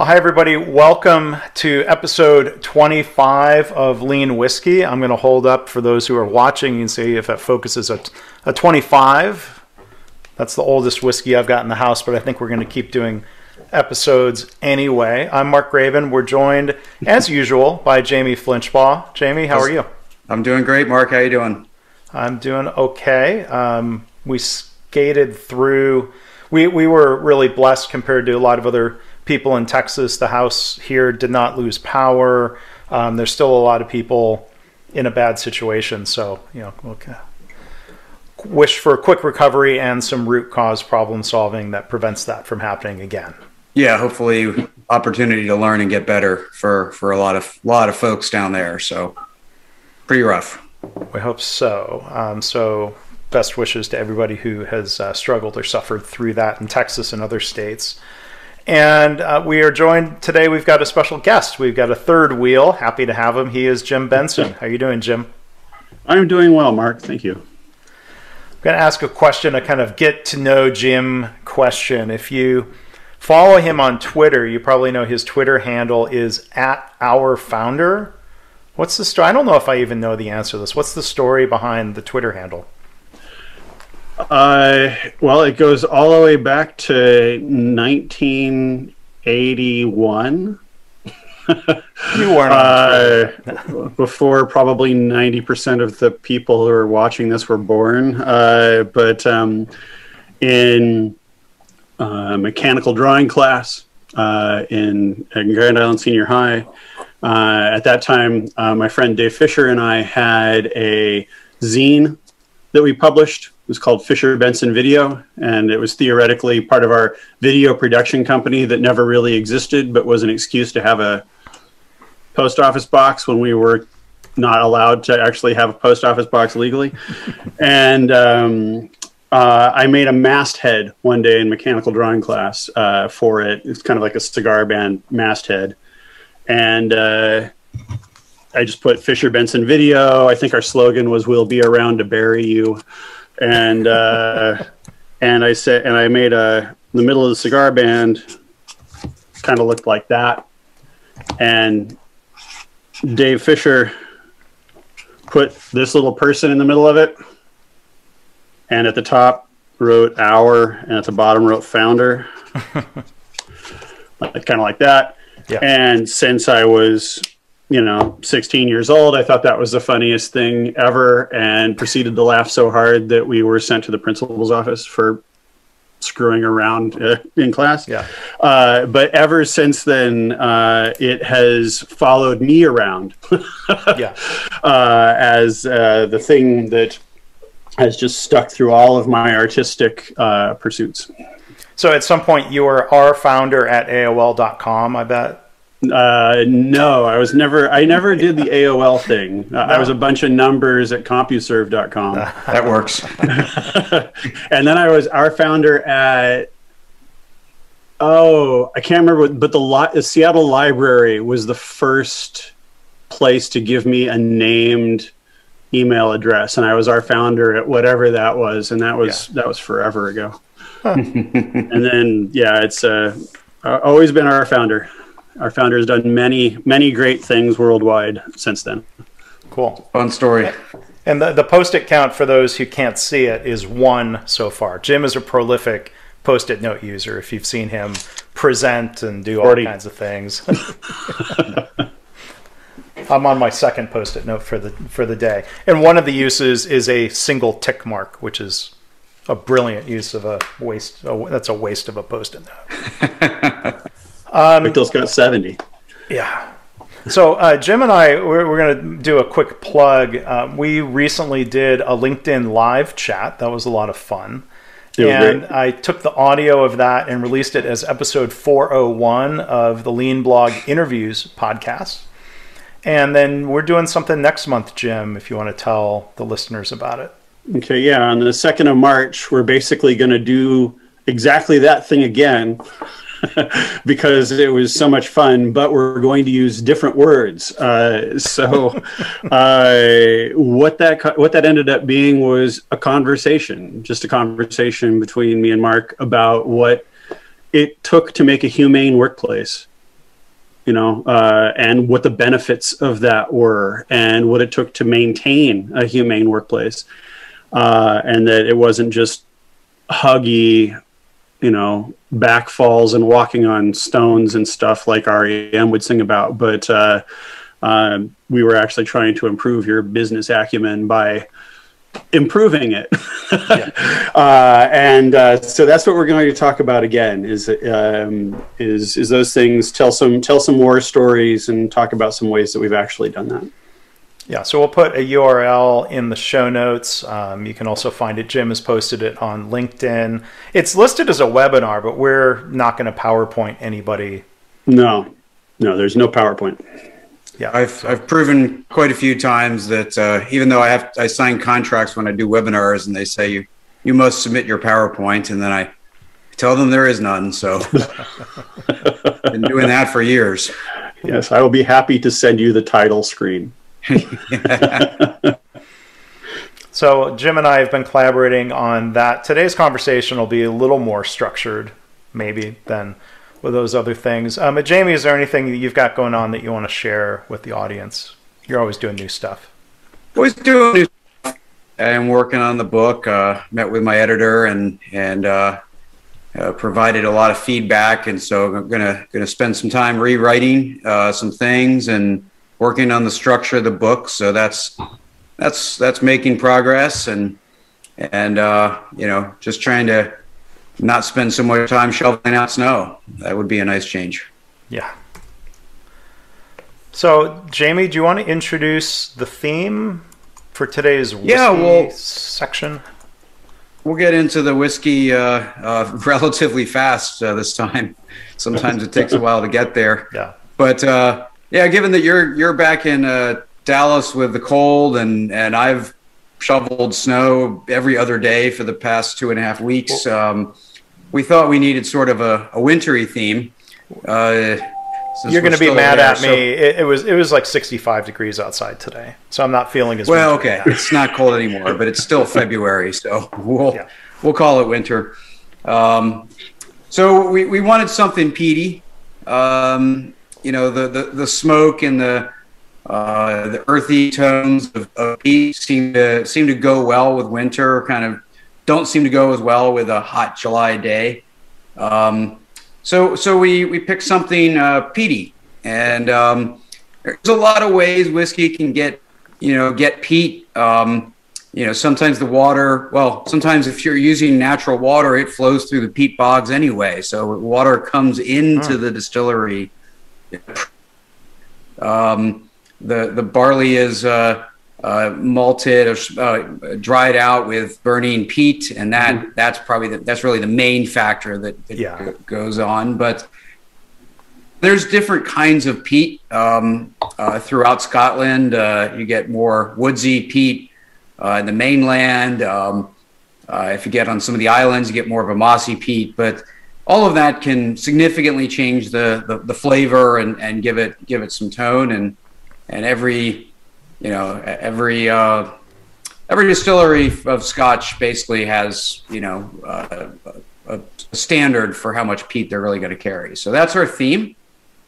Well, hi, everybody. Welcome to episode 25 of Lean Whiskey. I'm going to hold up for those who are watching and see if it focuses at a 25. That's the oldest whiskey I've got in the house, but I think we're going to keep doing episodes anyway. I'm Mark Graban. We're joined, as usual, by Jamie Flinchbaugh. Jamie, how are you? I'm doing great, Mark. How are you doing? I'm doing okay. Um, we skated through. We we were really blessed compared to a lot of other people in Texas. The house here did not lose power. Um, there's still a lot of people in a bad situation. So, you know, okay. wish for a quick recovery and some root cause problem solving that prevents that from happening again. Yeah, hopefully opportunity to learn and get better for for a lot of lot of folks down there. So pretty rough. We hope so. Um, so best wishes to everybody who has uh, struggled or suffered through that in Texas and other states. And uh, we are joined today. We've got a special guest. We've got a third wheel. Happy to have him. He is Jim Benson. How are you doing, Jim? I'm doing well, Mark. Thank you. I'm going to ask a question, a kind of get to know Jim question. If you follow him on Twitter, you probably know his Twitter handle is at our founder. What's the story? I don't know if I even know the answer to this. What's the story behind the Twitter handle? Uh, well, it goes all the way back to 1981. you weren't uh, before probably 90% of the people who are watching this were born. Uh, but um, in uh, mechanical drawing class uh, in, in, Grand Island Senior High, uh, at that time, uh, my friend Dave Fisher and I had a zine that we published was called Fisher Benson Video, and it was theoretically part of our video production company that never really existed, but was an excuse to have a post office box when we were not allowed to actually have a post office box legally. and um, uh, I made a masthead one day in mechanical drawing class uh, for it. It's kind of like a cigar band masthead. And uh, I just put Fisher Benson video. I think our slogan was "We'll be around to bury you." And uh, and I said, and I made a the middle of the cigar band kind of looked like that, and Dave Fisher put this little person in the middle of it, and at the top wrote "our," and at the bottom wrote "founder," kind of like that. Yeah. And since I was you know, 16 years old. I thought that was the funniest thing ever and proceeded to laugh so hard that we were sent to the principal's office for screwing around uh, in class. Yeah. Uh, but ever since then, uh, it has followed me around. yeah. Uh, as uh, the thing that has just stuck through all of my artistic uh, pursuits. So at some point you were our founder at AOL.com, I bet. Uh, no, I was never. I never did the AOL thing. Uh, no. I was a bunch of numbers at CompuServe.com. that works. and then I was our founder at. Oh, I can't remember, but the, li- the Seattle Library was the first place to give me a named email address, and I was our founder at whatever that was, and that was yeah. that was forever ago. Huh. and then, yeah, it's uh, always been our founder our founder has done many, many great things worldwide since then. Cool. Fun story. And the, the post-it count for those who can't see it is one so far. Jim is a prolific post-it note user. If you've seen him present and do all 40. kinds of things. I'm on my second post-it note for the for the day, and one of the uses is a single tick mark, which is a brilliant use of a waste. A, that's a waste of a post-it note. Um, it's got 70. Yeah. So uh, Jim and I, we're, we're going to do a quick plug. Uh, we recently did a LinkedIn live chat. That was a lot of fun. And great. I took the audio of that and released it as episode 401 of the Lean Blog Interviews podcast. And then we're doing something next month, Jim, if you want to tell the listeners about it. Okay, yeah. On the 2nd of March, we're basically going to do exactly that thing again. because it was so much fun, but we're going to use different words. Uh, so, uh, what that what that ended up being was a conversation, just a conversation between me and Mark about what it took to make a humane workplace. you know, uh, and what the benefits of that were, and what it took to maintain a humane workplace, uh, and that it wasn't just huggy, you know, backfalls and walking on stones and stuff like REM would sing about, but uh, um, we were actually trying to improve your business acumen by improving it. yeah. uh, and uh, so that's what we're going to talk about again is, um, is, is those things, tell some, tell some war stories and talk about some ways that we've actually done that. Yeah, so we'll put a URL in the show notes. Um, you can also find it. Jim has posted it on LinkedIn. It's listed as a webinar, but we're not going to PowerPoint anybody. No, no, there's no PowerPoint. Yeah, I've I've proven quite a few times that uh, even though I have I sign contracts when I do webinars and they say you you must submit your PowerPoint and then I tell them there is none. So been doing that for years. Yes, I will be happy to send you the title screen. So Jim and I have been collaborating on that. Today's conversation will be a little more structured, maybe than with those other things. Um, Jamie, is there anything that you've got going on that you want to share with the audience? You're always doing new stuff. Always doing new stuff. I'm working on the book. Uh, met with my editor and and uh, uh, provided a lot of feedback, and so I'm gonna gonna spend some time rewriting uh, some things and working on the structure of the book. So that's that's that's making progress and and uh, you know just trying to not spend so much time shoveling out snow. That would be a nice change. Yeah. So, Jamie, do you want to introduce the theme for today's whiskey yeah, well, section? We'll get into the whiskey uh, uh, relatively fast uh, this time. Sometimes it takes a while to get there. Yeah. But uh, yeah, given that you're you're back in uh, Dallas with the cold, and and I've shoveled snow every other day for the past two and a half weeks. Um, we thought we needed sort of a, a wintry theme. Uh, You're going to be mad there, at me. So it, it, was it was like 65 degrees outside today, so I'm not feeling as well. Okay, it's not cold anymore, but it's still February, so we'll yeah. we'll call it winter. Um, so we, we wanted something peaty. Um, you know, the, the, the smoke and the uh, the earthy tones of, of peat seem to seem to go well with winter. Kind of don't seem to go as well with a hot July day. Um, so so we we picked something uh, peaty, and um, there's a lot of ways whiskey can get you know get peat. Um, you know sometimes the water well sometimes if you're using natural water it flows through the peat bogs anyway so water comes into hmm. the distillery um, the the barley is uh, uh, malted or uh, dried out with burning peat, and that mm-hmm. that's probably the, that's really the main factor that, that yeah. goes on. But there's different kinds of peat um, uh, throughout Scotland. Uh, you get more woodsy peat uh, in the mainland. Um, uh, if you get on some of the islands, you get more of a mossy peat, but all of that can significantly change the, the, the flavor and, and give it give it some tone and and every you know every uh, every distillery of Scotch basically has you know uh, a, a, standard for how much peat they're really going to carry. So that's our theme.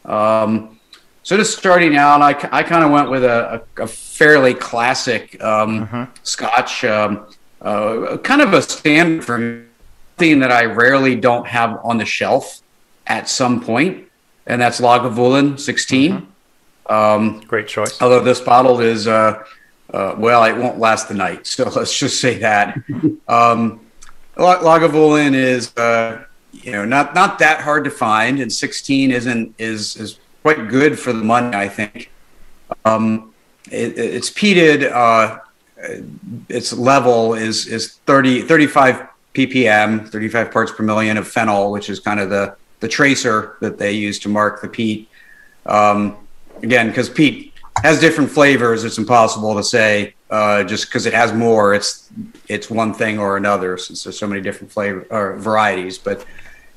Um, so just starting out, I, I kind of went with a, a, a fairly classic um, uh-huh. Scotch, um, uh, kind of a standard for thing that I rarely don't have on the shelf at some point, and that's Lagavulin 16. Uh-huh. Um, Great choice. Although this bottle is, uh, uh, well, it won't last the night. So let's just say that. um, Lagavulin is, uh, you know, not not that hard to find, and 16 isn't is is quite good for the money, I think. Um, it, it's peated. Uh, its level is is 30 35 ppm, 35 parts per million of phenol, which is kind of the the tracer that they use to mark the peat. Um, again, because peat has different flavors, it's impossible to say uh, just because it has more. It's it's one thing or another since there's so many different flavor or varieties. But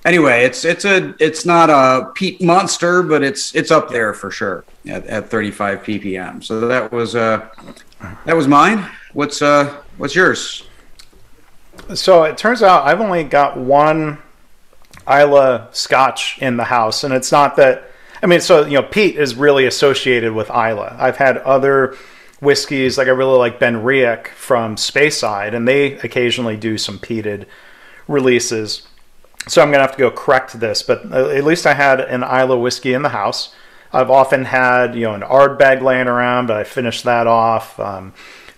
anyway, it's it's a it's not a peat monster, but it's it's up there for sure at, at 35 ppm. So that was uh that was mine. What's uh what's yours? So it turns out I've only got one Islay Scotch in the house, and it's not that I mean, so you know, peat is really associated with Islay. I've had other whiskeys like I really like Ben BenRiach from Speyside, and they occasionally do some peated releases. So I'm gonna have to go correct this, but at least I had an Islay whiskey in the house. I've often had you know an Ardbeg laying around, but I finished that off. Um,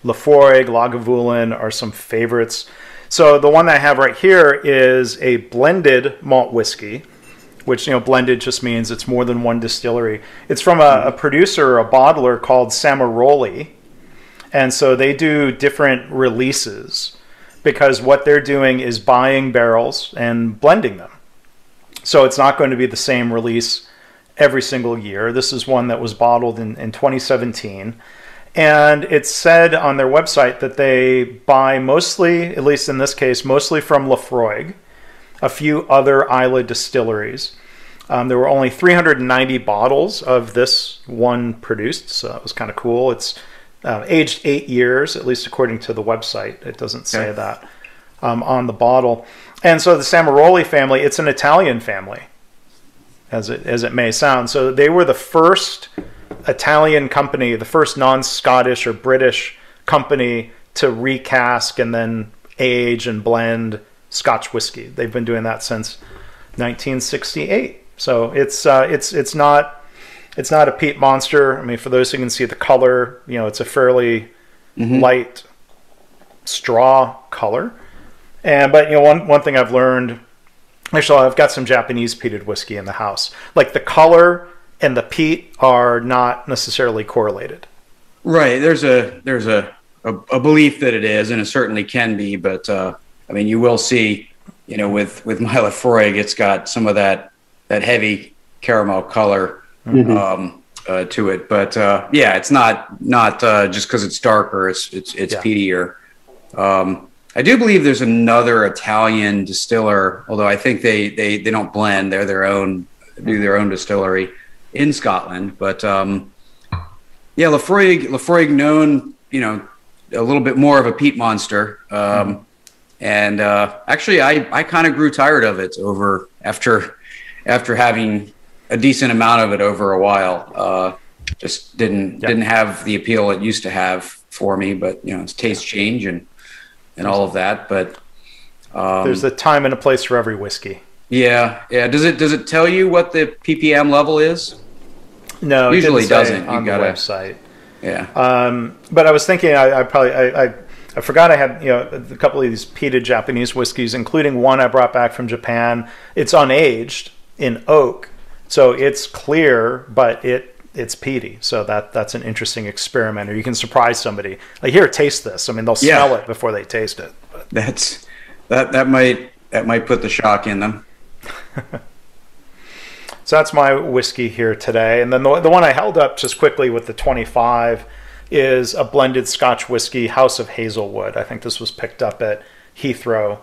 Lagavulin are some favorites. So the one that I have right here is a blended malt whiskey, which you know blended just means it's more than one distillery. It's from a, a producer, a bottler called Samaroli, and so they do different releases because what they're doing is buying barrels and blending them. So it's not going to be the same release every single year. This is one that was bottled in, in 2017 and it's said on their website that they buy mostly, at least in this case, mostly from Laphroaig, a few other Islay distilleries. Um, there were only 390 bottles of this one produced, so that was kind of cool. It's uh, aged eight years, at least according to the website. It doesn't say okay. that um, on the bottle. And so the Samaroli family, it's an Italian family, as it as it may sound. So they were the first Italian company, the first non-Scottish or British company to recask and then age and blend Scotch whiskey. They've been doing that since 1968. So it's uh, it's it's not it's not a peat monster. I mean, for those who can see the color, you know, it's a fairly mm-hmm. light straw color. And but you know, one one thing I've learned, actually, I've got some Japanese peated whiskey in the house. Like the color and the peat are not necessarily correlated. Right. There's a there's a, a, a belief that it is, and it certainly can be. But uh, I mean, you will see, you know, with with my it's got some of that that heavy caramel color mm-hmm. um, uh, to it. But uh, yeah, it's not not uh, just because it's darker. It's it's it's yeah. peatier. Um, I do believe there's another Italian distiller, although I think they they they don't blend. They're their own do their own distillery in Scotland. But um, yeah, Laphroaig known, you know, a little bit more of a peat monster. Um, mm-hmm. And uh, actually, I, I kind of grew tired of it over after after having a decent amount of it over a while. Uh, just didn't yep. didn't have the appeal it used to have for me. But you know, it's taste change and and all of that. But um, there's a time and a place for every whiskey. Yeah, yeah. Does it does it tell you what the ppm level is? No, usually it doesn't. on gotta, the website. Yeah. Um, but I was thinking, I, I probably I, I, I forgot I had you know a couple of these peated Japanese whiskeys, including one I brought back from Japan. It's unaged in oak, so it's clear, but it it's peaty. So that that's an interesting experiment, or you can surprise somebody. Like here, taste this. I mean, they'll smell yeah. it before they taste it. But. That's that that might that might put the shock in them. so that's my whiskey here today. And then the, the one I held up just quickly with the 25 is a blended Scotch whiskey, House of Hazelwood. I think this was picked up at Heathrow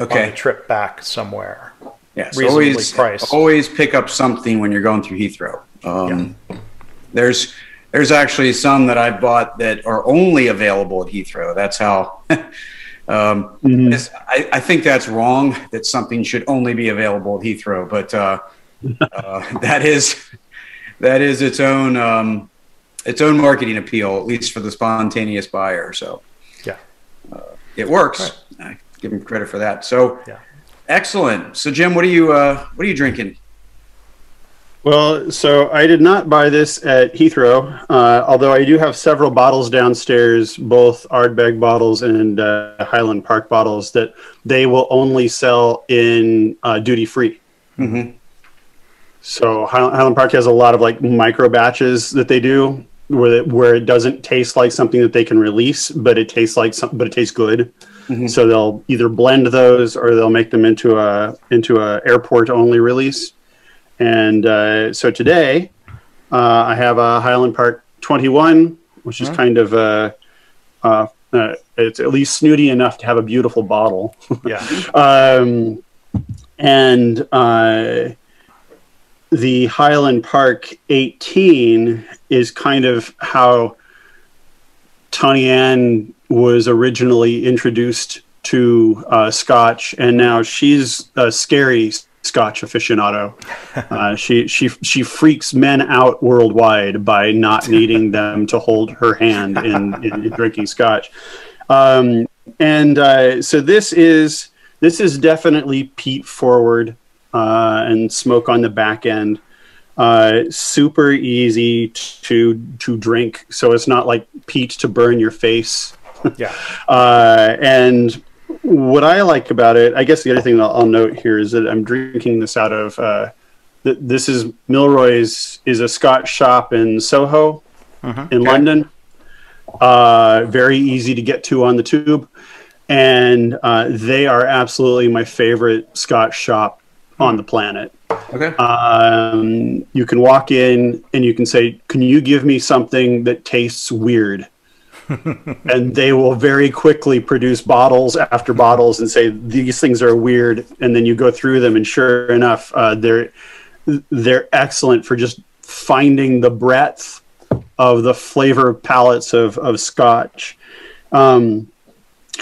okay. on the trip back somewhere. Yeah, so always, priced. always pick up something when you're going through Heathrow. Um, yeah. There's there's actually some that I bought that are only available at Heathrow. That's how Um, mm-hmm. I, I, think that's wrong. That something should only be available at Heathrow, but uh, uh, that is that is its own um, its own marketing appeal, at least for the spontaneous buyer. So yeah, uh, it works. Right. I give him credit for that. So yeah. excellent. So Jim, what are you uh, what are you drinking? Well, so I did not buy this at Heathrow, uh, although I do have several bottles downstairs, both Ardbeg bottles and uh, Highland Park bottles that they will only sell in uh, duty free. Mm-hmm. So Highland Park has a lot of like micro batches that they do where it, where it doesn't taste like something that they can release, but it tastes like something, but it tastes good. Mm-hmm. So they'll either blend those or they'll make them into a into a airport only release. And uh, so today uh, I have a Highland Park 21, which is mm-hmm. kind of a, uh, uh, it's at least snooty enough to have a beautiful bottle. Yeah. um, and uh, the Highland Park 18 is kind of how Tonianne was originally introduced to uh, Scotch, and now she's a scary Scotch aficionado. Uh, she she she freaks men out worldwide by not needing them to hold her hand in, in, in drinking Scotch. Um, and uh, so this is this is definitely peat forward uh, and smoke on the back end. Uh, super easy to to drink, so it's not like peat to burn your face. Yeah. uh, and what I like about it, I guess the other thing that I'll note here is that I'm drinking this out of. Uh, th- this is Milroy's is a Scotch shop in Soho, Mhm. in Okay. London. Uh, very easy to get to on the tube, and uh, they are absolutely my favorite Scotch shop on the planet. Okay. Um, you can walk in and you can say, "Can you give me something that tastes weird?" and they will very quickly produce bottles after bottles and say these things are weird. And then you go through them, and sure enough, uh, they're they're excellent for just finding the breadth of the flavor palettes of of Scotch. Um,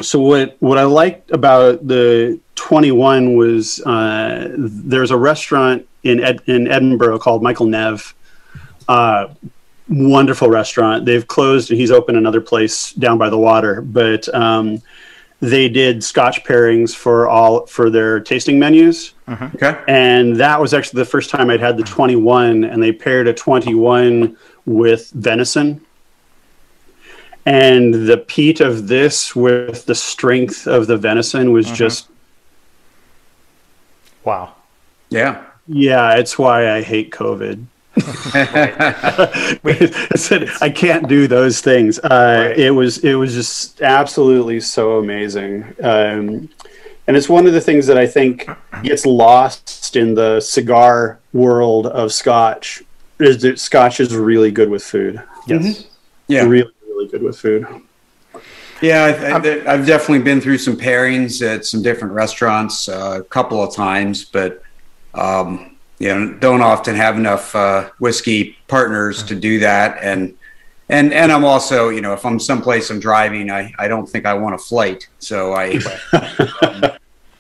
so what what I liked about the 21 was uh, there's a restaurant in Ed, in Edinburgh called Michael Neave. Uh, wonderful restaurant. They've closed and he's opened another place down by the water, but um, they did Scotch pairings for all for their tasting menus. Okay. And that was actually the first time I'd had the 21, and they paired a 21 with venison. And the peat of this with the strength of the venison was just, Wow. Yeah. yeah, it's why I hate COVID. I said I can't do those things. Uh, Right. It was it was just absolutely so amazing, um, and it's one of the things that I think gets lost in the cigar world of Scotch. Is that Scotch is really good with food. Yes. Yeah. Really, really good with food. Yeah, I, I, I've definitely been through some pairings at some different restaurants uh, a couple of times, but um, you know, don't often have enough uh, whiskey partners to do that. And and and I'm also, you know, if I'm someplace I'm driving, I, I don't think I want a flight, so I um,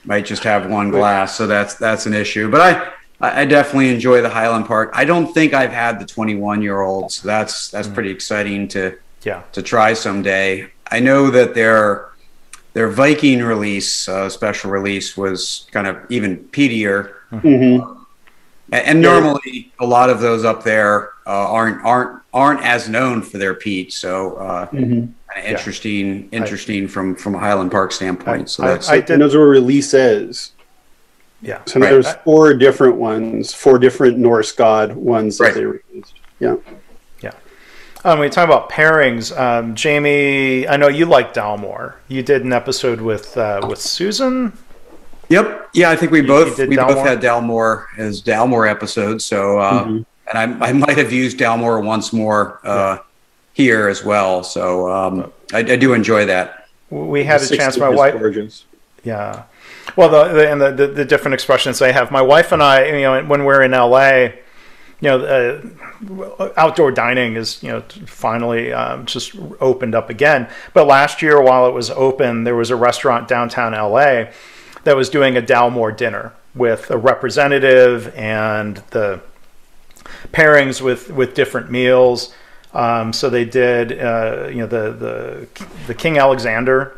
might just have one glass. So that's that's an issue. But I. I I definitely enjoy the Highland Park. I don't think I've had the 21 year old, so that's that's pretty exciting to Yeah. to try someday. I know that their their Viking release, uh, special release, was kind of even peatier. hmm And, and Yeah. normally, a lot of those up there uh, aren't aren't aren't as known for their peat. So, uh, hmm kind of interesting, interesting from from a Highland Park standpoint. So that's I And did. those were releases. Yeah. So Right. there's four different ones, four different Norse god ones that they released. Yeah. Um, when you talk about pairings, um, Jamie, I know you like Dalmore. You did an episode with uh, with Susan. Yep. Yeah, I think we both did we both had Dalmore as Dalmore episodes. So, uh, Mhm. and I, I might have used Dalmore once more uh, here as well. So um, I, I do enjoy that. We had a chance. My wife. Gorgeous. Yeah. Well, the, the and the, the, the different expressions they have. My wife and I, you know, when we're in LA, you know, uh, outdoor dining is, you know, finally um, just opened up again. But last year, while it was open, there was a restaurant downtown LA that was doing a Dalmore dinner with a representative and the pairings with with different meals. Um, so they did, uh, you know, the the the King Alexander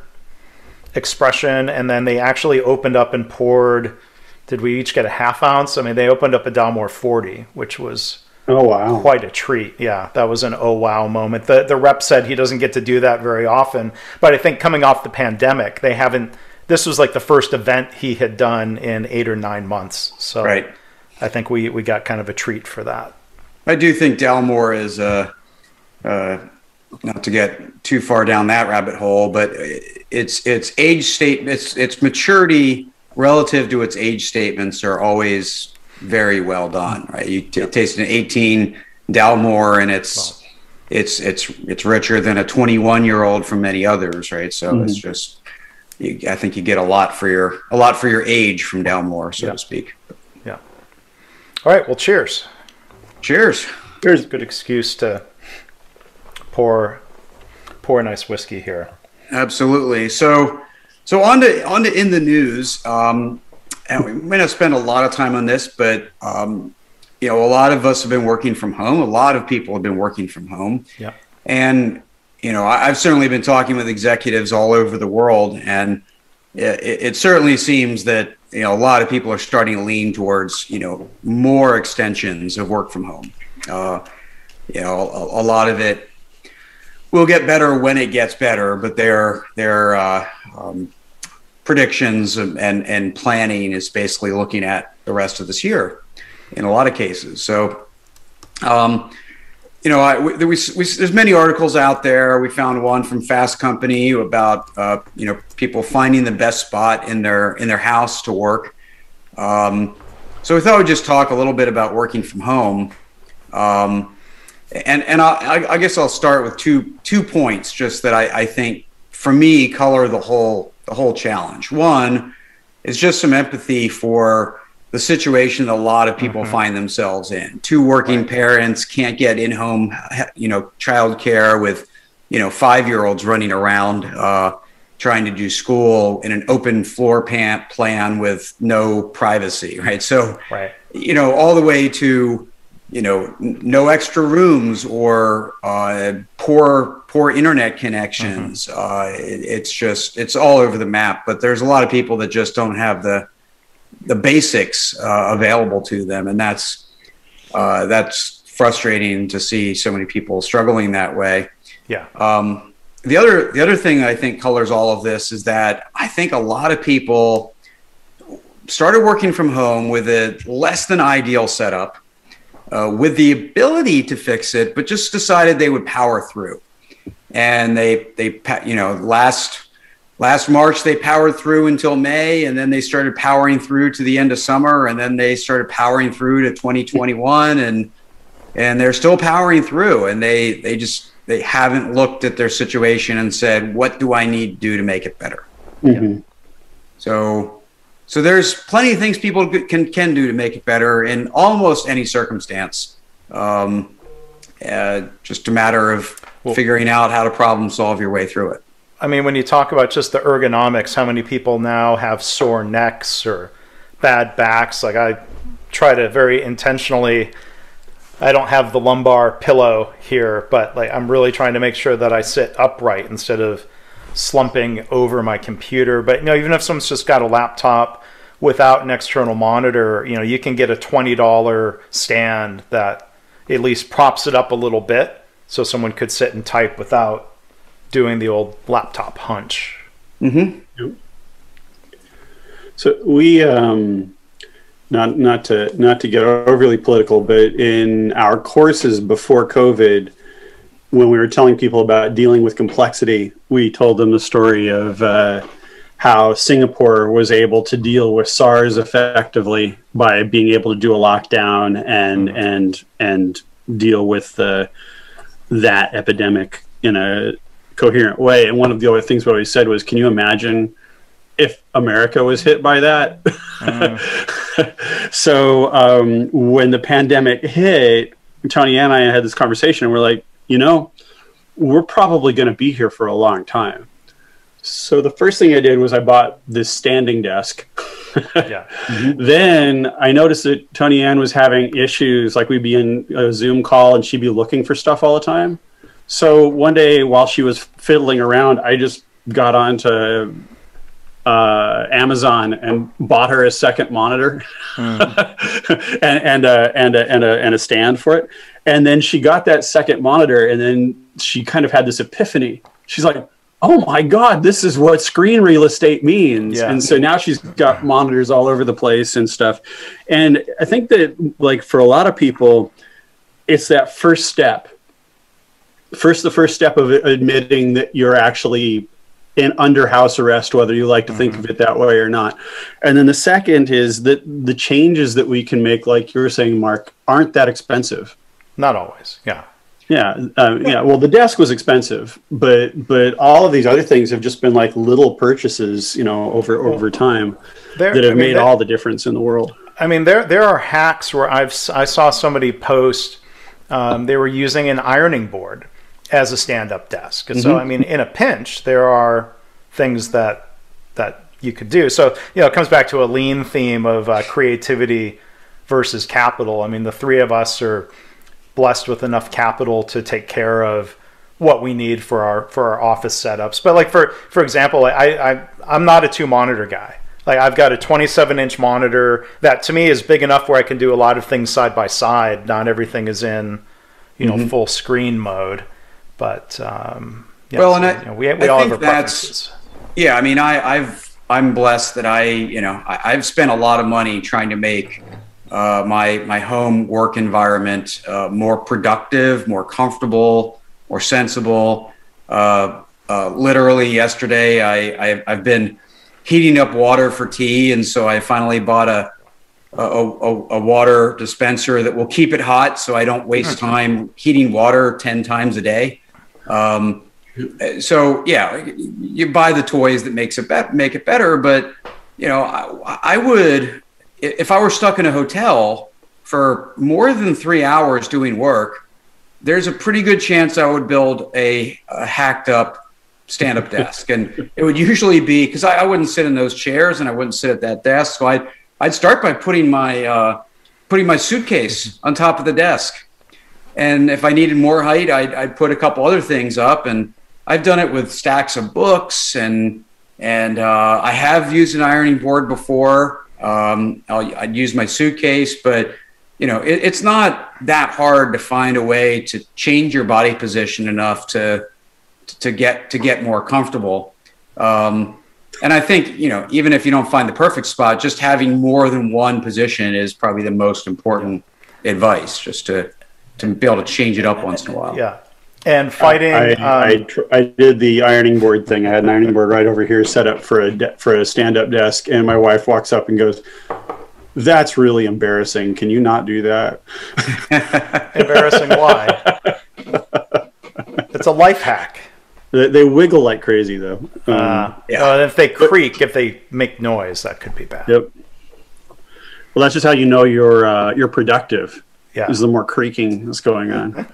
expression, and then they actually opened up and poured. Did we each get a half ounce? I mean, they opened up a Dalmore 40, which was Oh wow. quite a treat. Yeah, that was an oh wow moment. The the rep said he doesn't get to do that very often, but I think coming off the pandemic, they haven't. This was like the first event he had done in eight or nine months. So Right. I think we we got kind of a treat for that. I do think Dalmore is uh, uh, not to get too far down that rabbit hole, but it's its age state, its its maturity relative to its age statements are always very well done. Right, you t- taste an 18 Dalmore, and it's it's it's it's richer than a 21 year old from many others. Right, so mm-hmm. it's just. You, I think you get a lot for your a lot for your age from Dalmore, so Yeah. to speak. Yeah. All right, well, cheers. Cheers. Here's a good excuse to pour pour a nice whiskey here. Absolutely. So, so on to on to in the news. Um, and we may not spend a lot of time on this, but um, you know, a lot of us have been working from home. A lot of people have been working from home. Yeah. And you know, I, have certainly been talking with executives all over the world, and it, it, certainly seems that you know a lot of people are starting to lean towards you know more extensions of work from home. Uh, you know, a, a, lot of it will get better when it gets better, but their their uh, um, predictions and and planning is basically looking at the rest of this year in a lot of cases. So. Um, you know, I, we, we, we, there's many articles out there. We found one from Fast Company about uh, you know people finding the best spot in their in their house to work. Um, so we thought we'd just talk a little bit about working from home. Um, and and I, I, guess I'll start with two two points, just that I, I think for me color the whole the whole challenge. One is just some empathy for the situation that a lot of people mm-hmm. find themselves in. Two working right. parents can't get in-home, you know, childcare with, you know, five-year-olds running around uh, trying to do school in an open floor plan plan with no privacy, right? So, right. you know, all the way to, you know, no extra rooms or uh, poor poor internet connections. Mm-hmm. Uh, it, it's just it's all over the map. But there's a lot of people that just don't have the the basics uh, available to them, and that's uh, that's frustrating to see so many people struggling that way. Yeah. Um, the other the other thing I think colors all of this is that I think a lot of people started working from home with a less than ideal setup, uh, with the ability to fix it, but just decided they would power through. And they they you know last last March they powered through until May, and then they started powering through to the end of summer, and then they started powering through to 2021, and and they're still powering through, and they they just they haven't looked at their situation and said, what do I need to do to make it better? Mm-hmm. So. So there's plenty of things people can can do to make it better in almost any circumstance. Um, uh, just a matter of well, figuring out how to problem solve your way through it. I mean, when you talk about just the ergonomics, how many people now have sore necks or bad backs? Like I try to very intentionally. I don't have the lumbar pillow here, but like I'm really trying to make sure that I sit upright instead of slumping over my computer. But you know, even if someone's just got a laptop without an external monitor, you know, you can get a twenty dollar stand that at least props it up a little bit, so someone could sit and type without doing the old laptop hunch. Mm-hmm. So we, um, not not to not to get overly political, but in our courses before COVID, when we were telling people about dealing with complexity, we told them the story of uh, how Singapore was able to deal with SARS effectively by being able to do a lockdown and mm-hmm. and and deal with the that epidemic in a coherent way. And one of the other things we always said was, can you imagine if America was hit by that? Mm. so um, when the pandemic hit, Tony and I had this conversation, and we're like, you know, we're probably going to be here for a long time. So the first thing I did was I bought this standing desk. yeah. Mm-hmm. Then I noticed that Tonianne was having issues, like we'd be in a Zoom call and she'd be looking for stuff all the time. So one day while she was fiddling around, I just got onto uh, Amazon and bought her a second monitor mm. and and a, and a, and a and a stand for it. And then she got that second monitor, and then she kind of had this epiphany. She's like, "Oh my God, this is what screen real estate means." Yeah. And so now she's got monitors all over the place and stuff. And I think that like for a lot of people, it's that first step first the first step of admitting that you're actually in under house arrest whether you like to mm-hmm. think of it that way or not and then the second is that the changes that we can make like you were saying mark aren't that expensive not always yeah yeah, uh, yeah. Well, the desk was expensive, but but all of these other things have just been like little purchases, you know, over over time there, that have I mean, made all the difference in the world. I mean, there there are hacks where I've I saw somebody post um, they were using an ironing board as a stand-up desk. Mm-hmm. So I mean, in a pinch, there are things that that you could do. So you know, it comes back to a lean theme of uh, creativity versus capital. I mean, the three of us are blessed with enough capital to take care of what we need for our for our office setups. But like for for example, I, I I'm not a two monitor guy. Like I've got a 27 inch monitor that to me is big enough where I can do a lot of things side by side. Not everything is in, you know, mm-hmm. full screen mode. But um, yeah, well, so, and I, you know, we, we I all have our preferences. Yeah, I mean, I, I've I'm blessed that I you know I, have spent a lot of money trying to make uh, my my home work environment uh, more productive, more comfortable, more sensible. Uh, uh literally yesterday, I, I I've been heating up water for tea, and so I finally bought a a, a, a, water dispenser that will keep it hot, so I don't waste hmm. time heating water ten times a day. Um, so yeah, you buy the toys that makes it be- make it better, but you know, I, I would if I were stuck in a hotel for more than three hours doing work, there's a pretty good chance I would build a, a hacked up stand up desk. And it would usually be because I, I, wouldn't sit in those chairs and I wouldn't sit at that desk. So I'd, I'd start by putting my, uh, putting my suitcase on top of the desk. And if I needed more height, I'd, I'd put a couple other things up. And I've done it with stacks of books and, and uh, I have used an ironing board before. Um, i would use my suitcase, but you know, it, it's not that hard to find a way to change your body position enough to to get to get more comfortable. Um, and I think you know, even if you don't find the perfect spot, just having more than one position is probably the most important advice. Just to to be able to change it up once in a while. Yeah. And fighting, I, I, um, I, I, did the ironing board thing. I had an ironing board right over here set up for a de- for a stand up desk, and my wife walks up and goes, "That's really embarrassing. Can you not do that?" embarrassing? Why? it's a life hack. They, they wiggle like crazy though. Um, uh, yeah. Uh, if they creak, if they make noise, that could be bad. Yep. Well, that's just how you know you're uh, you're productive. Yeah. Is the more creaking that's going on.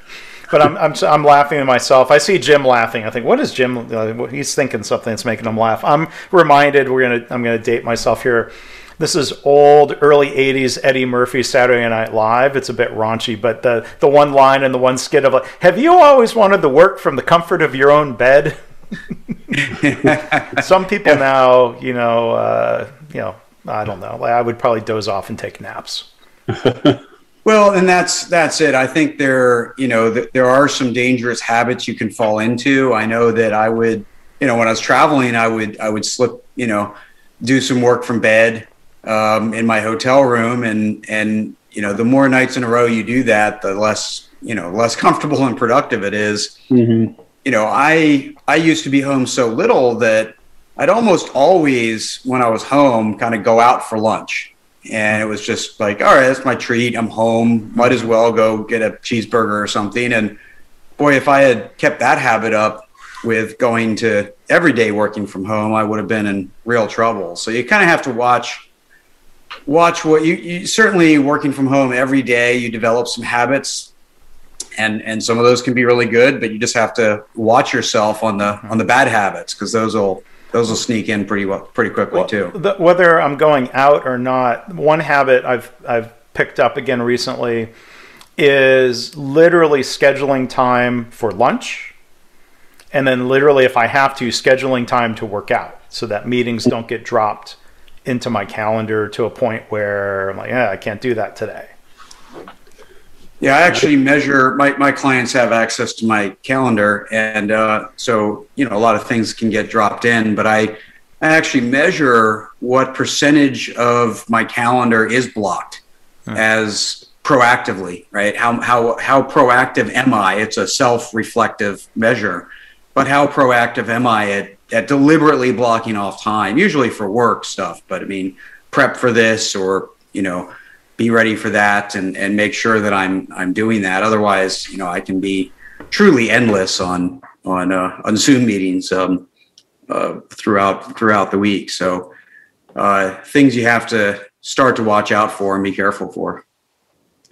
But I'm, I'm I'm laughing at myself. I see Jim laughing. I think, what is Jim? Uh, he's thinking something that's making him laugh. I'm reminded. We're gonna. I'm gonna date myself here. This is old, early '80s Eddie Murphy Saturday Night Live. It's a bit raunchy, but the the one line and the one skit of like, "Have you always wanted to work from the comfort of your own bed?" Some people now, you know, uh, you know, I don't know. I would probably doze off and take naps. well, and that's that's it. I think there, you know, th- there are some dangerous habits you can fall into. I know that I would, you know, when I was traveling, I would I would slip, you know, do some work from bed um, in my hotel room, and and you know the more nights in a row you do that, the less you know less comfortable and productive it is. Mm-hmm. You know, I I used to be home so little that I'd almost always when I was home kind of go out for lunch. And it was just like, all right, that's my treat. I'm home. Might as well go get a cheeseburger or something. And boy, if I had kept that habit up with going to every day working from home, I would have been in real trouble. So you kind of have to watch watch what you, you certainly working from home every day you develop some habits and and some of those can be really good but you just have to watch yourself on the on the bad habits because those will those will sneak in pretty well pretty quickly well, too the, whether i'm going out or not one habit i've i've picked up again recently is literally scheduling time for lunch and then literally if i have to scheduling time to work out so that meetings don't get dropped into my calendar to a point where I'm like, yeah, I can't do that today. Yeah, I actually measure my, my clients have access to my calendar. And uh, so, you know, a lot of things can get dropped in, but I, I actually measure what percentage of my calendar is blocked hmm. as proactively, right? How, how, how proactive am I? It's a self reflective measure, but how proactive am I at at deliberately blocking off time, usually for work stuff. But I mean, prep for this or you know, be ready for that, and and make sure that I'm I'm doing that. Otherwise, you know, I can be truly endless on on uh, on Zoom meetings um, uh, throughout throughout the week. So uh, things you have to start to watch out for and be careful for.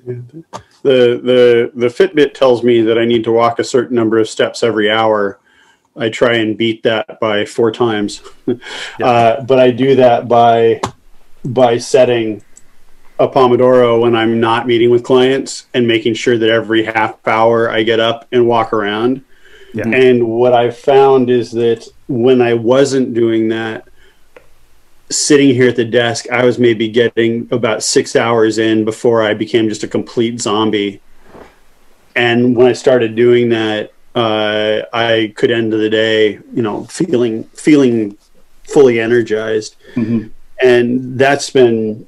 The the the Fitbit tells me that I need to walk a certain number of steps every hour I try and beat that by four times. yeah. uh, but I do that by by setting a Pomodoro when I'm not meeting with clients and making sure that every half hour I get up and walk around. Yeah. And what I've found is that when I wasn't doing that, sitting here at the desk, I was maybe getting about six hours in before I became just a complete zombie. And when I started doing that, uh, I could end of the day, you know, feeling feeling fully energized, mm-hmm. and that's been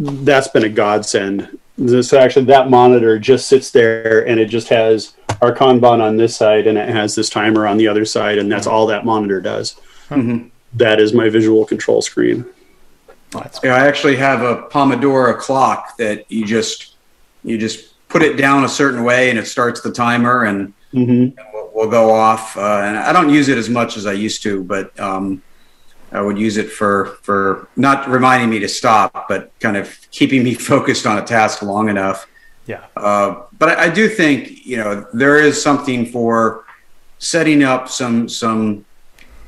that's been a godsend. So actually, that monitor just sits there, and it just has our Kanban on this side, and it has this timer on the other side, and that's all that monitor does. Mm-hmm. That is my visual control screen. Yeah, I actually have a Pomodoro clock that you just you just put it down a certain way and it starts the timer and, mm-hmm. and we'll, we'll, go off. Uh, and I don't use it as much as I used to, but um, I would use it for for not reminding me to stop, but kind of keeping me focused on a task long enough. Yeah. Uh, but I, I, do think you know there is something for setting up some some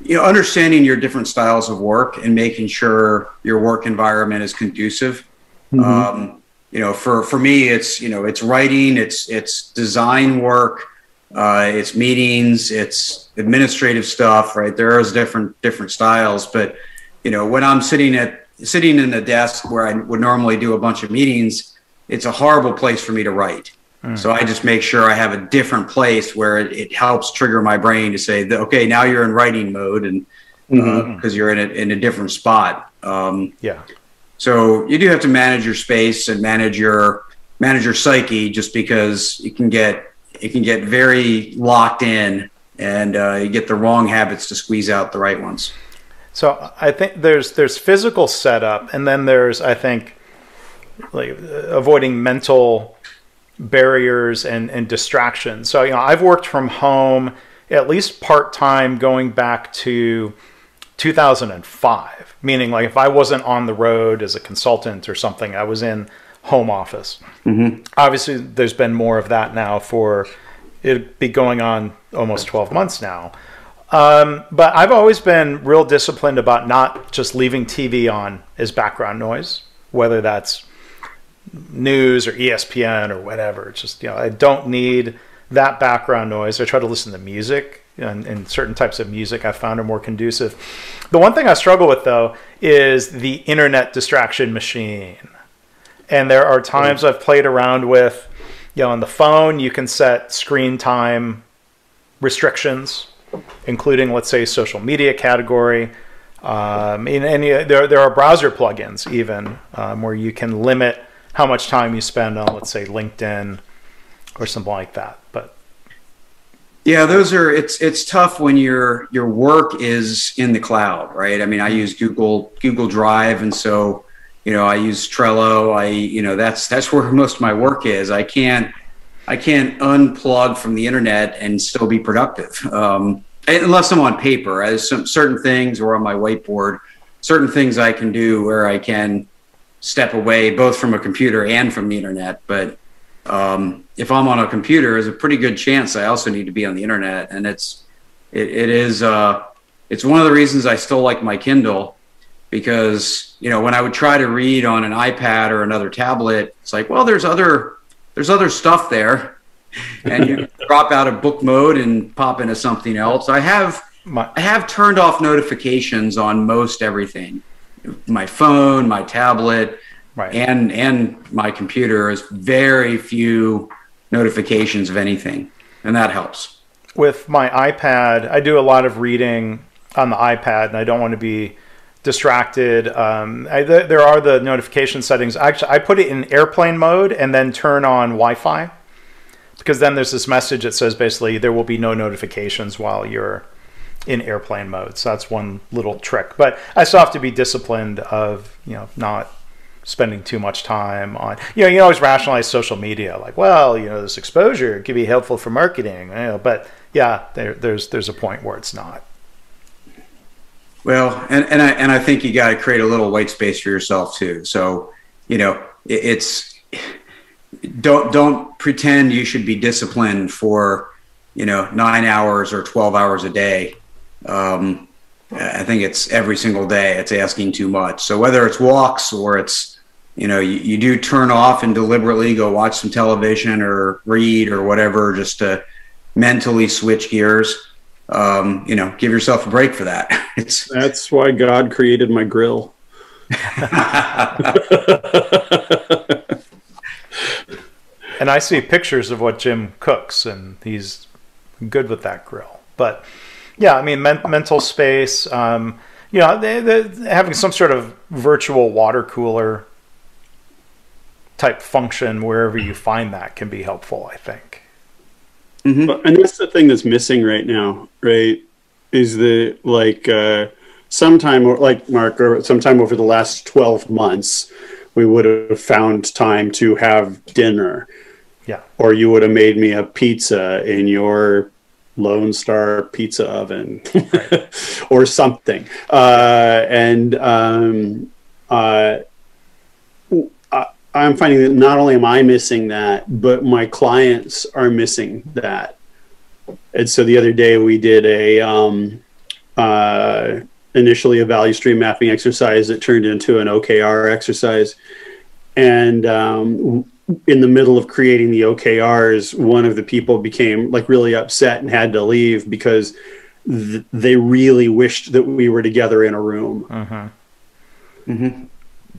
you know understanding your different styles of work and making sure your work environment is conducive. Mm-hmm. Um, you know, for for me, it's you know, it's writing, it's it's design work, uh, it's meetings, it's administrative stuff, right? There is different different styles, but you know, when I'm sitting at sitting in the desk where I would normally do a bunch of meetings, it's a horrible place for me to write. Mm. So I just make sure I have a different place where it, it helps trigger my brain to say that okay, now you're in writing mode, and because mm-hmm. uh, you're in a in a different spot. Um, yeah. So you do have to manage your space and manage your manage your psyche, just because it can get it can get very locked in, and uh, you get the wrong habits to squeeze out the right ones. So I think there's there's physical setup, and then there's I think like avoiding mental barriers and, and distractions. So you know I've worked from home at least part time going back to 2005, meaning like if I wasn't on the road as a consultant or something, I was in home office. Mm-hmm. Obviously, there's been more of that now for it be going on almost 12 months now. Um, but I've always been real disciplined about not just leaving TV on as background noise, whether that's news or ESPN or whatever. It's just, you know, I don't need that background noise. I try to listen to music and, and, certain types of music I found are more conducive. The one thing I struggle with though is the internet distraction machine. And there are times I've played around with, you know, on the phone you can set screen time restrictions, including let's say social media category. Um, in any there there are browser plugins even um, where you can limit how much time you spend on let's say LinkedIn or something like that. But yeah, those are it's it's tough when your your work is in the cloud, right? I mean, I use Google Google Drive, and so you know I use Trello. I you know that's that's where most of my work is. I can't I can't unplug from the internet and still be productive, um, unless I'm on paper. As some certain things or on my whiteboard, certain things I can do where I can step away both from a computer and from the internet, but um, if I'm on a computer, there's a pretty good chance I also need to be on the internet, and it's it, it is uh, it's one of the reasons I still like my Kindle because you know when I would try to read on an iPad or another tablet, it's like well there's other there's other stuff there, and you drop out of book mode and pop into something else. I have my- I have turned off notifications on most everything, my phone, my tablet right. and and my computer is very few notifications of anything, and that helps. With my iPad, I do a lot of reading on the iPad, and I don't want to be distracted. Um, I, th- there are the notification settings. Actually, I put it in airplane mode and then turn on Wi-Fi because then there's this message that says basically there will be no notifications while you're in airplane mode. So that's one little trick. But I still have to be disciplined of you know not spending too much time on you know you always rationalize social media like well you know this exposure could be helpful for marketing you know, but yeah there, there's there's a point where it's not well and, and I and I think you got to create a little white space for yourself too so you know it, it's don't don't pretend you should be disciplined for you know, nine hours or 12 hours a day. Um, I think it's every single day it's asking too much. So whether it's walks or it's, you know, you, you do turn off and deliberately go watch some television or read or whatever, just to mentally switch gears. Um, you know, give yourself a break for that. It's that's why God created my grill. and I see pictures of what Jim cooks, and he's good with that grill. But yeah, I mean, men- mental space. Um, you know, they, they, having some sort of virtual water cooler type function wherever you find that can be helpful. I think. Mm-hmm. And that's the thing that's missing right now, right? Is the like uh, sometime, like Mark, or sometime over the last twelve months, we would have found time to have dinner. Yeah. Or you would have made me a pizza in your Lone Star pizza oven or something. Uh, and um, uh, I'm finding that not only am I missing that, but my clients are missing that. And so the other day we did a um, uh, initially a value stream mapping exercise that turned into an OKR exercise, and um, in the middle of creating the OKRs, one of the people became like really upset and had to leave because th- they really wished that we were together in a room. Uh-huh. Mm-hmm.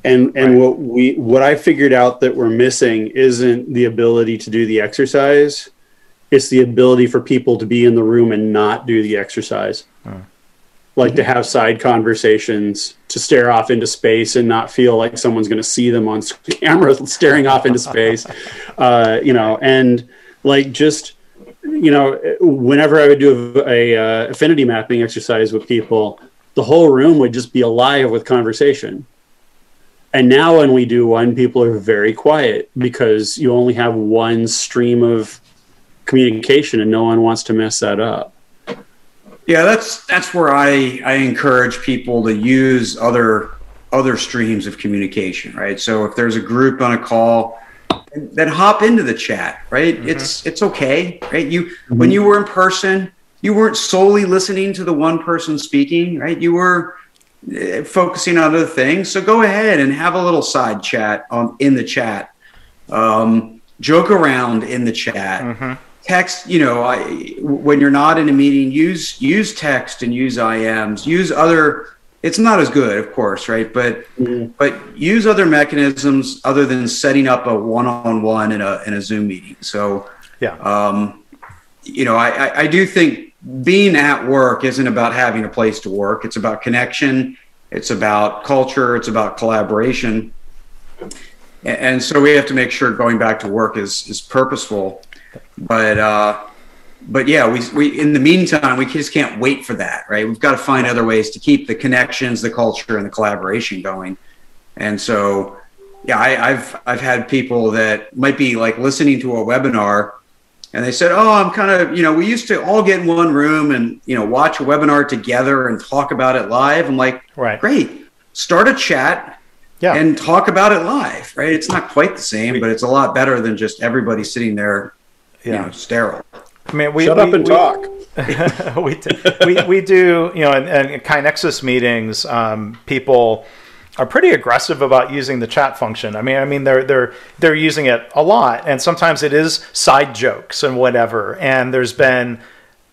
And and right. what we what I figured out that we're missing isn't the ability to do the exercise; it's the ability for people to be in the room and not do the exercise. Uh like mm-hmm. to have side conversations, to stare off into space and not feel like someone's going to see them on camera staring off into space, uh, you know, and like just you know, whenever I would do a, a uh, affinity mapping exercise with people, the whole room would just be alive with conversation. And now when we do one, people are very quiet because you only have one stream of communication and no one wants to mess that up. Yeah, that's that's where I I encourage people to use other other streams of communication, right? So if there's a group on a call, then hop into the chat, right? Mm-hmm. It's it's okay, right? You mm-hmm. when you were in person, you weren't solely listening to the one person speaking, right? You were focusing on other things. So go ahead and have a little side chat on in the chat. Um, joke around in the chat. Mm-hmm text you know I, when you're not in a meeting use use text and use ims use other it's not as good of course right but mm-hmm. but use other mechanisms other than setting up a one-on-one in a in a zoom meeting so yeah um you know I, I i do think being at work isn't about having a place to work. It's about connection. It's about culture. It's about collaboration. And so we have to make sure going back to work is is purposeful. But uh, but yeah, we we in the meantime we just can't wait for that, right? We've got to find other ways to keep the connections, the culture, and the collaboration going. And so, yeah, I, I've I've had people that might be like listening to a webinar, and they said, "Oh, I'm kind of you know we used to all get in one room and you know watch a webinar together and talk about it live." I'm like, right, great, start a chat yeah. and talk about it live, right? It's not quite the same, but it's a lot better than just everybody sitting there yeah. you know, sterile. I mean, we shut we, up and we, talk. we, we we do you know, and, and KaiNexus meetings, um, people are pretty aggressive about using the chat function. I mean, I mean they're they're they're using it a lot, and sometimes it is side jokes and whatever. And there's been,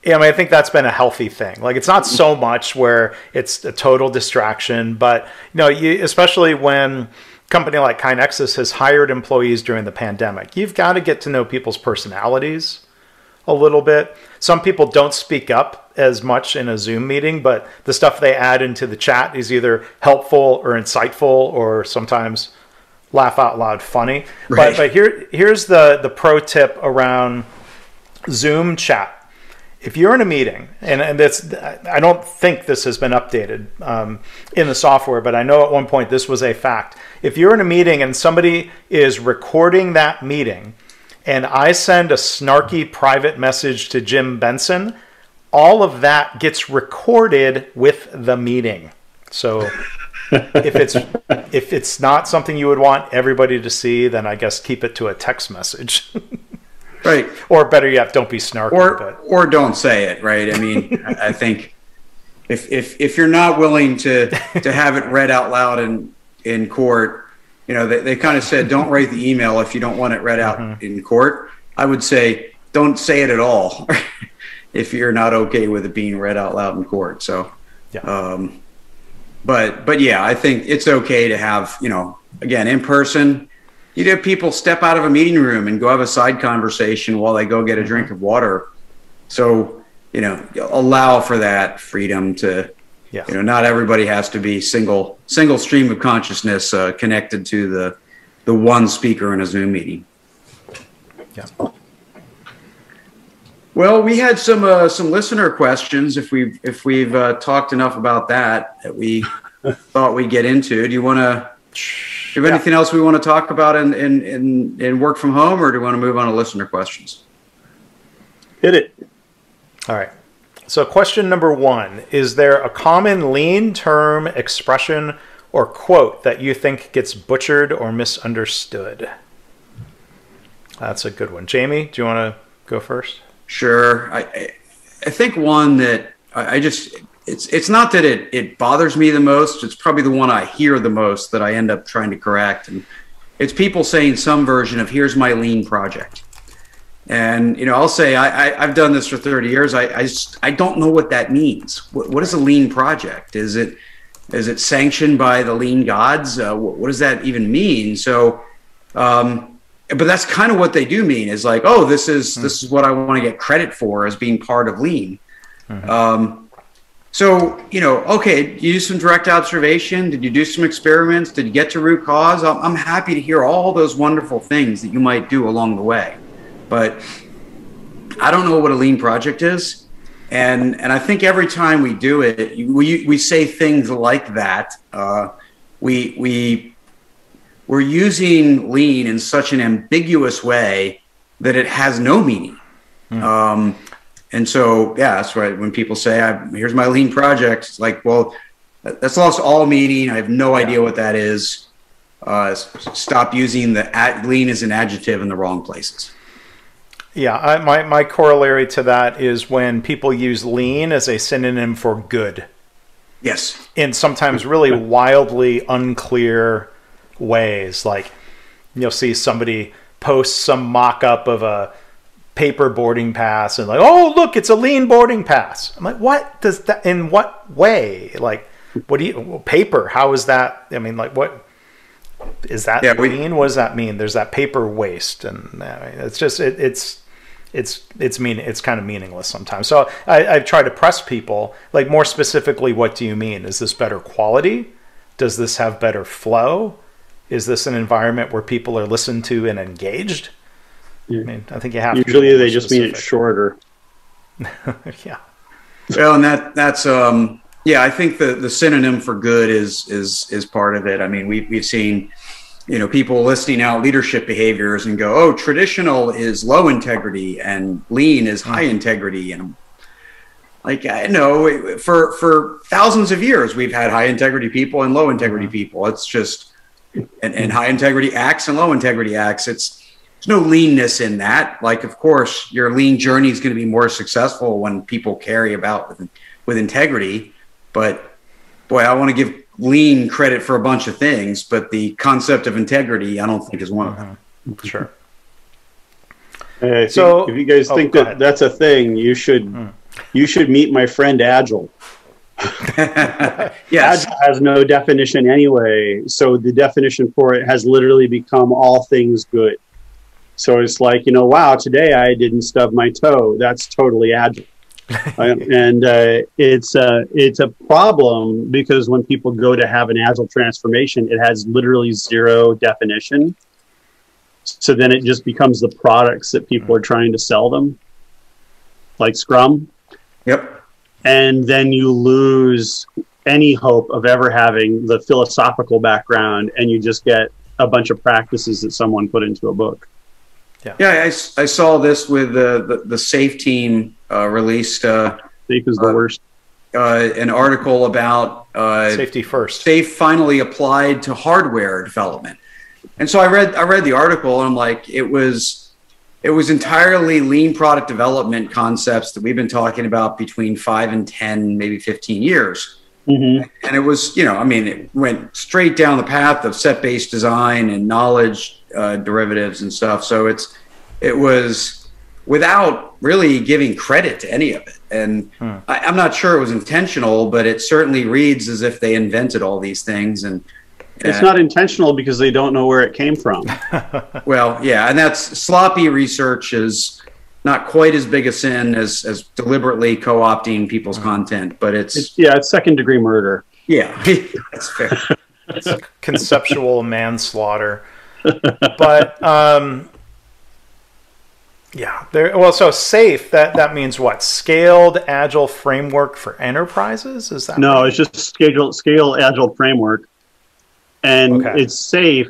I mean, I think that's been a healthy thing. Like it's not so much where it's a total distraction, but you know, you, especially when company like KaiNexus has hired employees during the pandemic. You've got to get to know people's personalities a little bit. Some people don't speak up as much in a Zoom meeting, but the stuff they add into the chat is either helpful or insightful or sometimes laugh out loud funny. Right. But but here here's the the pro tip around Zoom chat if you're in a meeting, and, and this, I don't think this has been updated um, in the software, but I know at one point this was a fact. If you're in a meeting and somebody is recording that meeting, and I send a snarky private message to Jim Benson, all of that gets recorded with the meeting. So if it's if it's not something you would want everybody to see, then I guess keep it to a text message. Right. Or better yet, don't be snarky. Or but. or don't say it. Right. I mean, I think if if if you're not willing to to have it read out loud in in court, you know, they, they kind of said don't write the email if you don't want it read out mm-hmm. in court. I would say don't say it at all if you're not okay with it being read out loud in court. So, yeah. Um, but but yeah, I think it's okay to have you know again in person. You'd have people step out of a meeting room and go have a side conversation while they go get a drink of water. So you know allow for that freedom to yeah. you know not everybody has to be single single stream of consciousness uh, connected to the the one speaker in a Zoom meeting. Yeah. Well, we had some uh, some listener questions. If we've if we've uh, talked enough about that that we thought we'd get into. Do you want to? Do you have anything else we want to talk about in, in in in work from home, or do you want to move on to listener questions? Hit it. All right. So, question number one Is there a common lean term, expression, or quote that you think gets butchered or misunderstood? That's a good one. Jamie, do you want to go first? Sure. I I think one that I just it's it's not that it it bothers me the most. It's probably the one I hear the most that I end up trying to correct, and it's people saying some version of "Here's my lean project." And you know, I'll say I, I have done this for 30 years. I I, just, I don't know what that means. What, what is a lean project? Is it is it sanctioned by the lean gods? Uh, what, what, does that even mean? So, um, but that's kind of what they do mean is like, oh, this is mm-hmm. this is what I want to get credit for as being part of lean. Mm-hmm. Um, so you know, okay, you do some direct observation. Did you do some experiments? Did you get to root cause? I'm, I'm happy to hear all those wonderful things that you might do along the way, but I don't know what a lean project is. And, and I think every time we do it, we, we say things like that. Uh, we, we we're using lean in such an ambiguous way that it has no meaning. Mm. Um, and so, yeah, that's right. When people say, I "Here's my lean project," it's like, well, that's lost all meaning. I have no yeah. idea what that is. Uh, stop using the at, lean as an adjective in the wrong places. Yeah, I, my my corollary to that is when people use lean as a synonym for good. Yes, in sometimes really wildly unclear ways. Like you'll see somebody post some mock up of a paper boarding pass and like, oh look, it's a lean boarding pass. I'm like, what does that in what way? Like what do you paper? How is that? I mean, like what is that yeah, lean? We, what does that mean? There's that paper waste, and I mean, it's just it, it's it's it's mean it's kind of meaningless sometimes. So I, I try to press people like more specifically, what do you mean? Is this better quality? Does this have better flow? is this an environment where people are listened to and engaged? Yeah. I mean, I think you have. Usually, they just specific. mean it shorter. yeah. Well, and that that's um yeah, I think the the synonym for good is is is part of it. I mean, we we've seen you know people listing out leadership behaviors and go, oh, traditional is low integrity and lean is high integrity, and like I know for for thousands of years we've had high integrity people and low integrity hmm. people. It's just and, and high integrity acts and low integrity acts. It's there's no leanness in that. Like, of course, your lean journey is going to be more successful when people carry about with, with integrity. But boy, I want to give lean credit for a bunch of things, but the concept of integrity, I don't think is one of them. Mm-hmm. Sure. Uh, so, if you guys oh, think that ahead. that's a thing, you should mm. you should meet my friend Agile. yes. Agile has no definition anyway. So the definition for it has literally become all things good. So it's like, you know, wow, today I didn't stub my toe. That's totally agile. And uh, it's uh, it's a problem because when people go to have an agile transformation, it has literally zero definition. So then it just becomes the products that people are trying to sell them, like Scrum. Yep and then you lose any hope of ever having the philosophical background and you just get a bunch of practices that someone put into a book yeah yeah i, I saw this with the, the, the safe team uh, released uh, safe is the uh, worst uh, an article about uh, safety first safe finally applied to hardware development and so i read i read the article and i'm like it was it was entirely lean product development concepts that we've been talking about between five and 10, maybe 15 years. Mm-hmm. And it was, you know, I mean, it went straight down the path of set based design and knowledge uh, derivatives and stuff. So it's, it was without really giving credit to any of it. And hmm. I, I'm not sure it was intentional, but it certainly reads as if they invented all these things. And, it's not intentional because they don't know where it came from. well, yeah, and that's sloppy research is not quite as big a sin as as deliberately co-opting people's mm. content, but it's, it's yeah, it's second degree murder. Yeah, that's fair. it's conceptual manslaughter. But um, yeah, there. Well, so safe that that means what? Scaled agile framework for enterprises? Is that no? Right? It's just scaled scale agile framework and okay. it's safe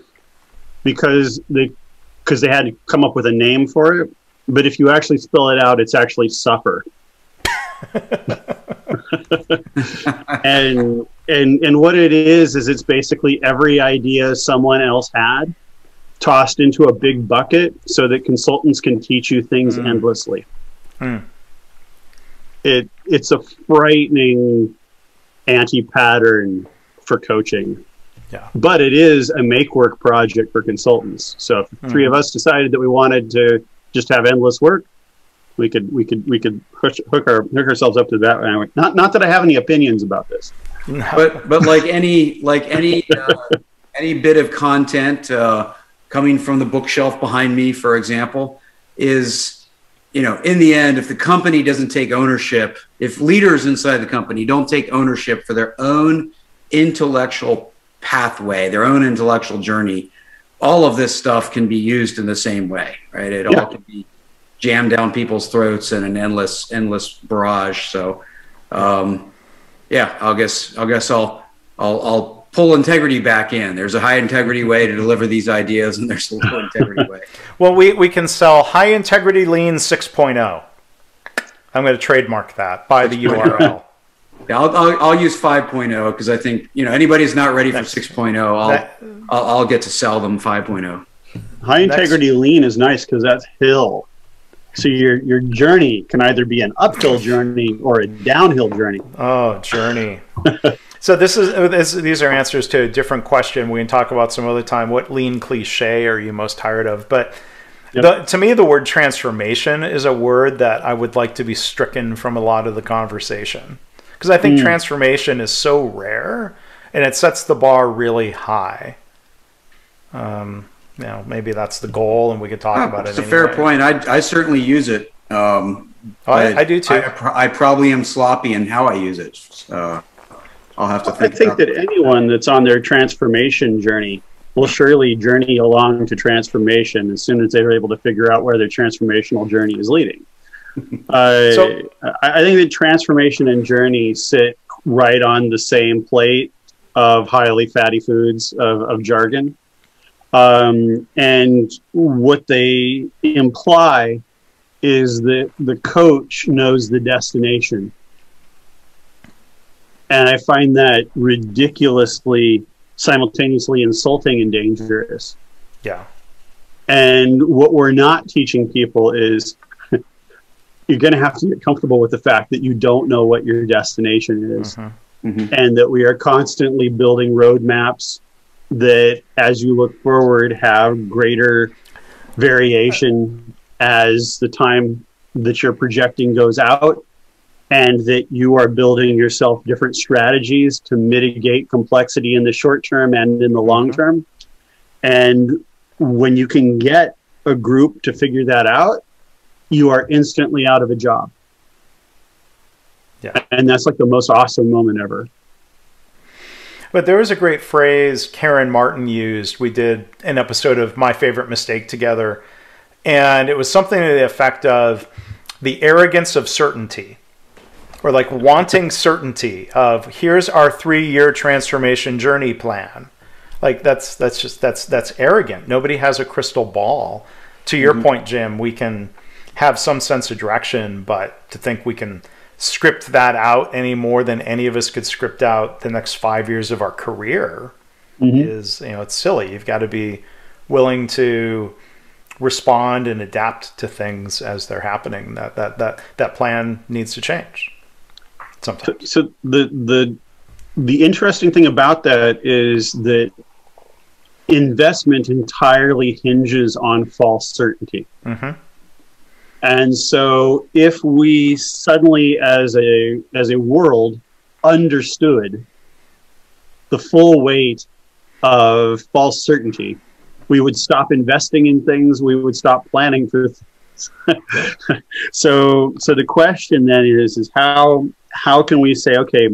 because they because they had to come up with a name for it. But if you actually spell it out, it's actually suffer. and and and what it is is it's basically every idea someone else had tossed into a big bucket so that consultants can teach you things mm. endlessly. Mm. It it's a frightening anti-pattern for coaching. Yeah. But it is a make work project for consultants. So if mm-hmm. three of us decided that we wanted to just have endless work, we could we could we could hook, hook our hook ourselves up to that. Not not that I have any opinions about this, no. but but like any like any uh, any bit of content uh, coming from the bookshelf behind me, for example, is you know in the end, if the company doesn't take ownership, if leaders inside the company don't take ownership for their own intellectual pathway, their own intellectual journey, all of this stuff can be used in the same way, right? It yeah. all can be jammed down people's throats in an endless, endless barrage. So, um, yeah, I'll guess, I'll guess I'll, I'll, I'll pull integrity back in. There's a high integrity way to deliver these ideas, and there's a low integrity way. well, we, we can sell high integrity lean 6.0. I'm going to trademark that by the oh. URL. Yeah, I'll, I'll, I'll use 5.0 because I think you know anybody who's not ready for 6.0, I'll, that, I'll, I'll get to sell them 5.0. High integrity lean is nice because that's hill. So your your journey can either be an uphill journey or a downhill journey. Oh, journey. so this is this, these are answers to a different question. We can talk about some other time. What lean cliche are you most tired of? But yep. the, to me, the word transformation is a word that I would like to be stricken from a lot of the conversation because I think mm. transformation is so rare and it sets the bar really high. Um, you know, maybe that's the goal, and we could talk oh, about it. It's a fair point. I, I certainly use it. Um, oh, I, I, do too. I, I, probably am sloppy in how I use it. So I'll have to think. I think that, anyone that's on their transformation journey will surely journey along to transformation as soon as they're able to figure out where their transformational journey is leading. Uh, so, I think that transformation and journey sit right on the same plate of highly fatty foods of, of jargon. Um, and what they imply is that the coach knows the destination. And I find that ridiculously simultaneously insulting and dangerous. Yeah. And what we're not teaching people is you're going to have to get comfortable with the fact that you don't know what your destination is mm-hmm. Mm-hmm. and that we are constantly building roadmaps that as you look forward have greater variation as the time that you're projecting goes out and that you are building yourself different strategies to mitigate complexity in the short term and in the long mm-hmm. term and when you can get a group to figure that out you are instantly out of a job. Yeah. And that's like the most awesome moment ever. But there was a great phrase Karen Martin used. We did an episode of My Favorite Mistake together, and it was something to the effect of the arrogance of certainty, or like wanting certainty of here's our three year transformation journey plan. Like that's that's just that's that's arrogant. Nobody has a crystal ball. To your mm-hmm. point, Jim, we can have some sense of direction, but to think we can script that out any more than any of us could script out the next five years of our career mm-hmm. is, you know, it's silly. You've got to be willing to respond and adapt to things as they're happening. That that that that plan needs to change. Sometimes. So, so the the the interesting thing about that is that investment entirely hinges on false certainty. Mm-hmm. And so if we suddenly as a as a world understood the full weight of false certainty, we would stop investing in things, we would stop planning for so so the question then is is how how can we say okay,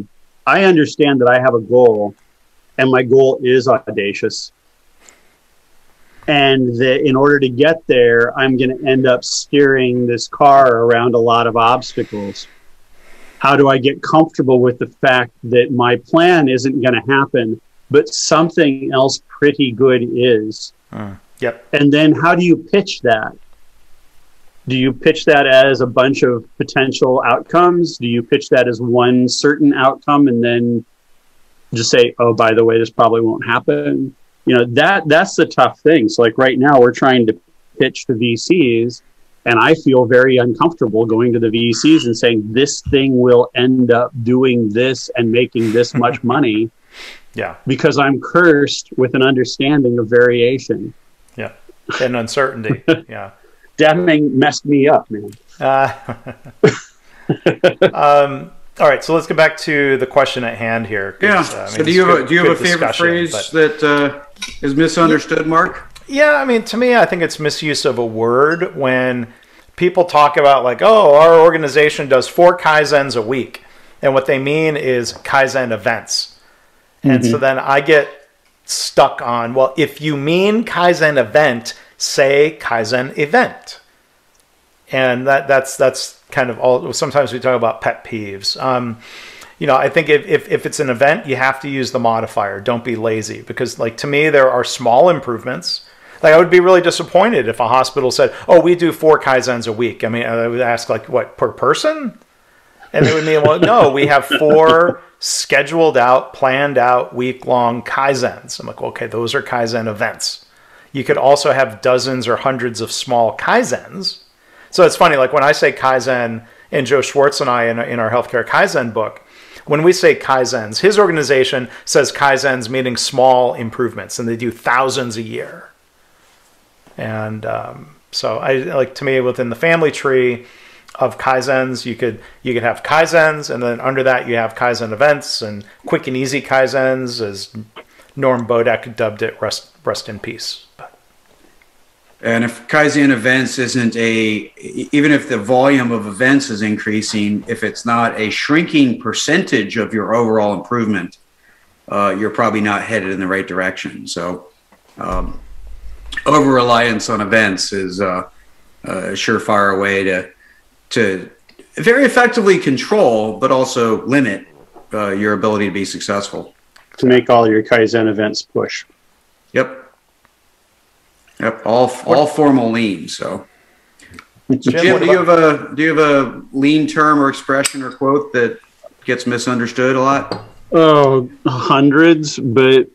I understand that I have a goal and my goal is audacious and that in order to get there, I'm going to end up steering this car around a lot of obstacles. How do I get comfortable with the fact that my plan isn't going to happen, but something else pretty good is? Uh, yep. And then how do you pitch that? Do you pitch that as a bunch of potential outcomes? Do you pitch that as one certain outcome and then just say, oh, by the way, this probably won't happen? you know that that's the tough thing. So like right now we're trying to pitch to vcs and i feel very uncomfortable going to the vcs and saying this thing will end up doing this and making this much money yeah. because i'm cursed with an understanding of variation. Yeah. And uncertainty. Yeah Deming messed me up man uh, um, all right, so let's get back to the question at hand here. Yeah. Uh, I mean, so do you have a, do you have a favorite phrase but, that uh, is misunderstood, Mark? Yeah, I mean, to me, I think it's misuse of a word when people talk about like, oh, our organization does four kaizens a week, and what they mean is kaizen events, and mm-hmm. so then I get stuck on well, if you mean kaizen event, say kaizen event, and that that's that's kind of all. Sometimes we talk about pet peeves. Um, you know, I think if, if, if it's an event, you have to use the modifier. Don't be lazy because, like, to me, there are small improvements. Like, I would be really disappointed if a hospital said, "Oh, we do four kaizens a week." I mean, I would ask, like, what per person? And they would mean, well, no, we have four scheduled out, planned out, week long kaizens. I'm like, okay, those are kaizen events. You could also have dozens or hundreds of small kaizens so it's funny, like when I say Kaizen, and Joe Swartz and I in, in our healthcare Kaizen book, when we say Kaizens, his organization says Kaizens meaning small improvements, and they do thousands a year. And um, so, I like to me within the family tree of Kaizens, you could you could have Kaizens, and then under that you have Kaizen events and quick and easy Kaizens, as Norm Bodek dubbed it. Rest rest in peace. And if Kaizen events isn't a, even if the volume of events is increasing, if it's not a shrinking percentage of your overall improvement, uh, you're probably not headed in the right direction. So, um, over reliance on events is uh, a surefire way to to very effectively control, but also limit uh, your ability to be successful. To make all your Kaizen events push. Yep. Yep, all all formal lean. So, Jim, Jim do you have a do you have a lean term or expression or quote that gets misunderstood a lot? Oh, hundreds, but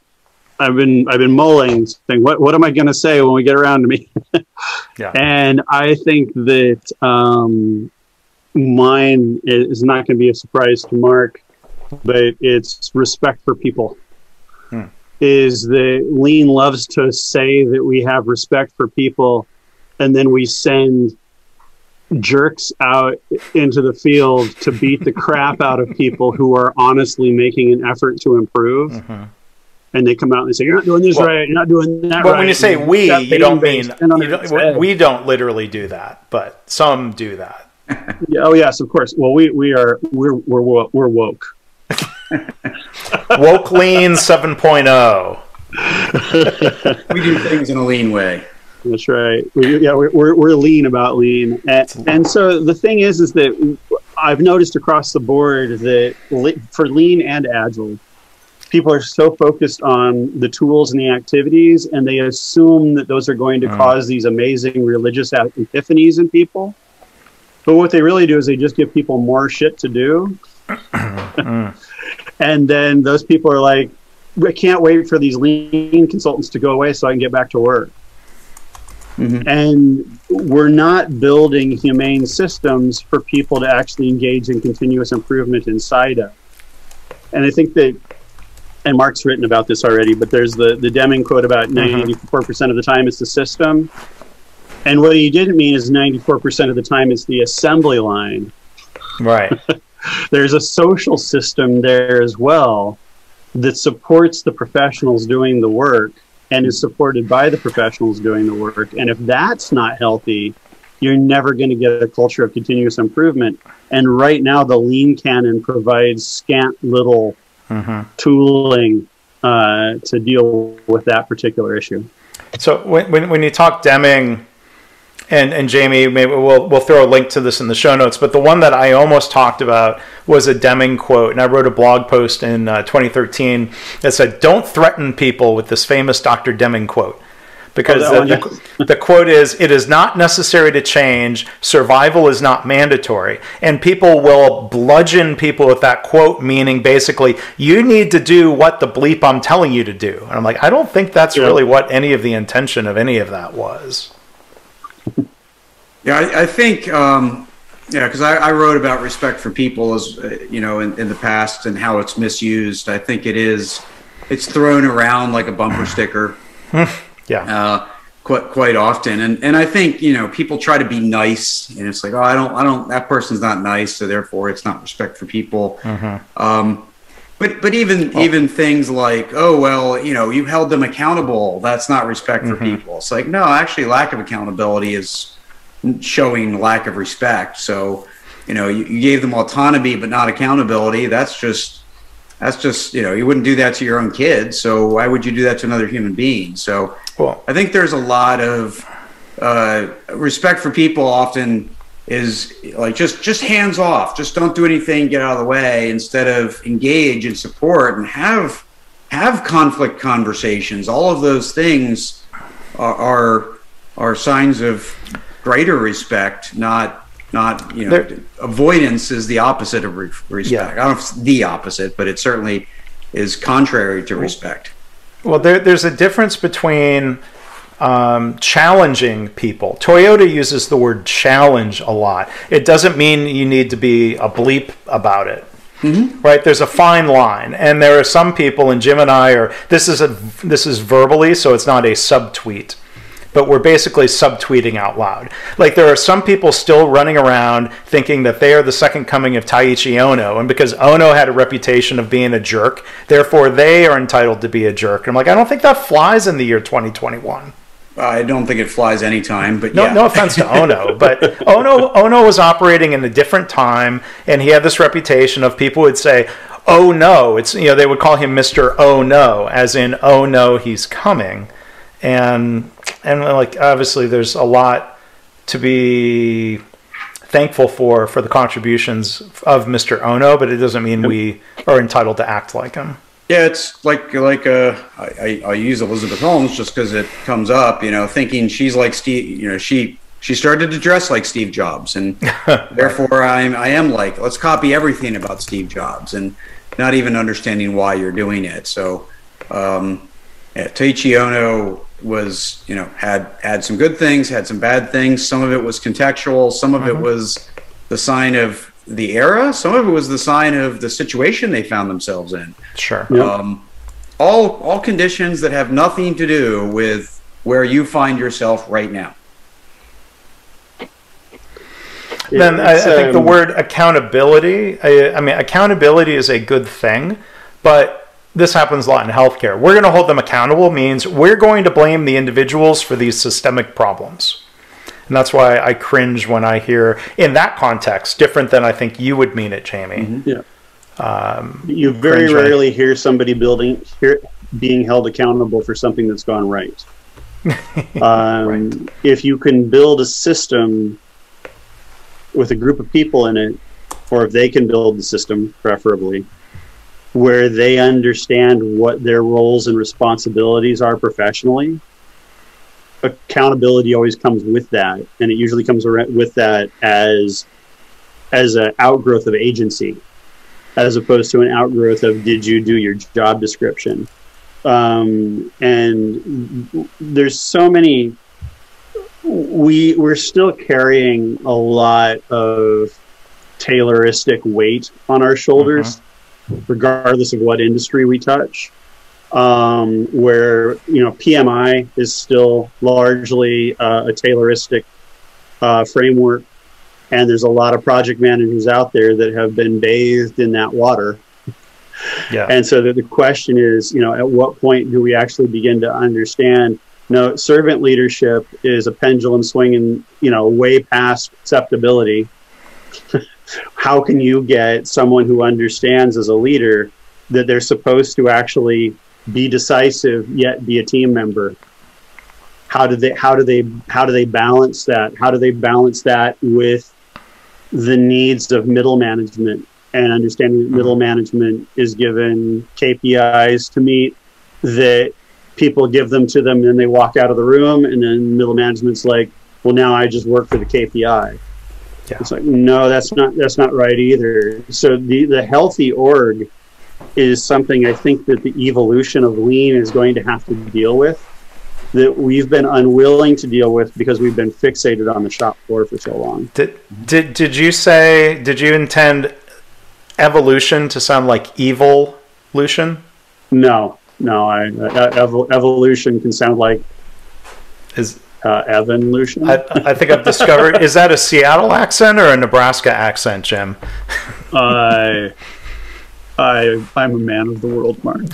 I've been I've been mulling, saying what what am I going to say when we get around to me? yeah, and I think that um, mine is not going to be a surprise to Mark, but it's respect for people is that lean loves to say that we have respect for people and then we send jerks out into the field to beat the crap out of people who are honestly making an effort to improve. Mm-hmm. And they come out and they say, "You're not doing this well, right. You're not doing that But right." when you say we, you don't mean you don't, we don't literally do that, but some do that. yeah, oh yes, of course. Well, we we are we're we're we're woke. Woke Lean 7.0. we do things in a lean way. That's right. We, yeah, we're, we're, we're, lean about lean. And, and so the thing is, is that I've noticed across the board that for lean and agile, people are so focused on the tools and the activities, and they assume that those are going to mm. cause these amazing religious epiphanies in people. But what they really do is they just give people more shit to do. mm. And then those people are like, I can't wait for these lean consultants to go away so I can get back to work. Mm-hmm. And we're not building humane systems for people to actually engage in continuous improvement inside of. And I think that, and Mark's written about this already, but there's the, the Deming quote about mm-hmm. 94% of the time it's the system. And what he didn't mean is 94% of the time it's the assembly line. Right. there's a social system there as well that supports the professionals doing the work and is supported by the professionals doing the work. And if that's not healthy, you're never going to get a culture of continuous improvement. And right now, the lean canon provides scant little mm-hmm. tooling uh, to deal with that particular issue. So when, when, when you talk Deming, and and Jamie, maybe we'll we'll throw a link to this in the show notes. But the one that I almost talked about was a Deming quote, and I wrote a blog post in uh, 2013 that said, "Don't threaten people with this famous Dr. Deming quote." Because oh, the, the, the, quote is, it is not necessary to change. Survival is not mandatory. And people will bludgeon people with that quote, meaning basically, you need to do what the bleep I'm telling you to do. And I'm like, I don't think that's yeah. really what any of the intention of any of that was. Yeah, I, I think, um, yeah, because I, I, wrote about respect for people as, uh, you know, in, in the past and how it's misused. I think it is, it's thrown around like a bumper sticker. yeah. Uh, quite quite often and and I think you know people try to be nice and it's like oh I don't I don't that person's not nice so therefore it's not respect for people mm-hmm. um, but but even well, even things like oh well you know you held them accountable that's not respect for mm-hmm. people it's like no actually lack of accountability is showing lack of respect. So you know you, you gave them autonomy but not accountability. That's just that's just you know you wouldn't do that to your own kids so why would you do that to another human being? So well, i think there's a lot of uh, respect for people often is like just just hands off. Just don't do anything get out of the way instead of engage and support and have have conflict conversations. All of those things are are, are signs of greater respect not not you know there, avoidance is the opposite of re- respect yeah. i don't know if it's the opposite but it certainly is contrary to respect well there, there's a difference between um, challenging people. Toyota uses the word challenge a lot. It doesn't mean you need to be a bleep about it. Mm-hmm. Right, there's a fine line, and there are some people, and Jim and I are. This is a this is verbally, so it's not a subtweet, but we're basically subtweeting out loud. Like there are some people still running around thinking that they are the second coming of Taiichi Ohno, and because Ohno had a reputation of being a jerk, therefore they are entitled to be a jerk. And I'm like, I don't think that flies in the year 2021. I don't think it flies anytime, but no, yeah. no offense to Ohno, but Ono Ohno was operating in a different time, and he had this reputation of people would say, "Oh no," it's you know they would call him Mister Oh no, as in "Oh no, he's coming," and and like obviously there's a lot to be thankful for for the contributions of Mister Ohno, but it doesn't mean we are entitled to act like him. Yeah, it's like like uh, I, I use Elizabeth Holmes just because it comes up, you know, thinking she's like Steve, you know, she she started to dress like Steve Jobs, and therefore I'm I am like let's copy everything about Steve Jobs, and not even understanding why you're doing it. So, um, yeah, Taiichi Ohno was you know had had some good things, had some bad things. Some of it was contextual, some of mm-hmm. it was the sign of the era. Some of it was the sign of the situation they found themselves in. Sure. Yep. Um, all all conditions that have nothing to do with where you find yourself right now. Then I, I, think um, the word accountability. I, I mean, accountability is a good thing, but this happens a lot in healthcare. We're going to hold them accountable means we're going to blame the individuals for these systemic problems. And that's why I cringe when I hear in that context, different than I think you would mean it, Jamie. Mm-hmm. Yeah. Um, you very rarely when... hear somebody building hear, being held accountable for something that's gone right. um, right. If you can build a system with a group of people in it, or if they can build the system, preferably, where they understand what their roles and responsibilities are professionally, accountability always comes with that, and it usually comes with that as as an outgrowth of agency, as opposed to an outgrowth of did you do your job description. Um, and there's so many we we're still carrying a lot of Tayloristic weight on our shoulders, mm-hmm. Regardless of what industry we touch. Um, where you know PMI is still largely uh, a Tayloristic uh, framework, and there's a lot of project managers out there that have been bathed in that water. Yeah. And so the, the question is, you know, at what point do we actually begin to understand? no, servant leadership is a pendulum swinging, you know, way past acceptability. How can you get someone who understands as a leader that they're supposed to actually be decisive yet be a team member? How do they how do they how do they balance that? How do they balance that with the needs of middle management and understanding that middle mm-hmm. management is given KPIs to meet that people give them to them and they walk out of the room and then middle management's like well now i just work for the kpi yeah. it's like no that's not that's not right either. So the the healthy org is something i think that the evolution of lean is going to have to deal with that we've been unwilling to deal with because we've been fixated on the shop floor for so long. Did did, did you say did you intend evolution to sound like evil evolution? No no, I, uh, evolution can sound like is uh, evolution. I, I, think I've discovered. is that a Seattle accent or a Nebraska accent, Jim? I, I, I'm a man of the world, Mark.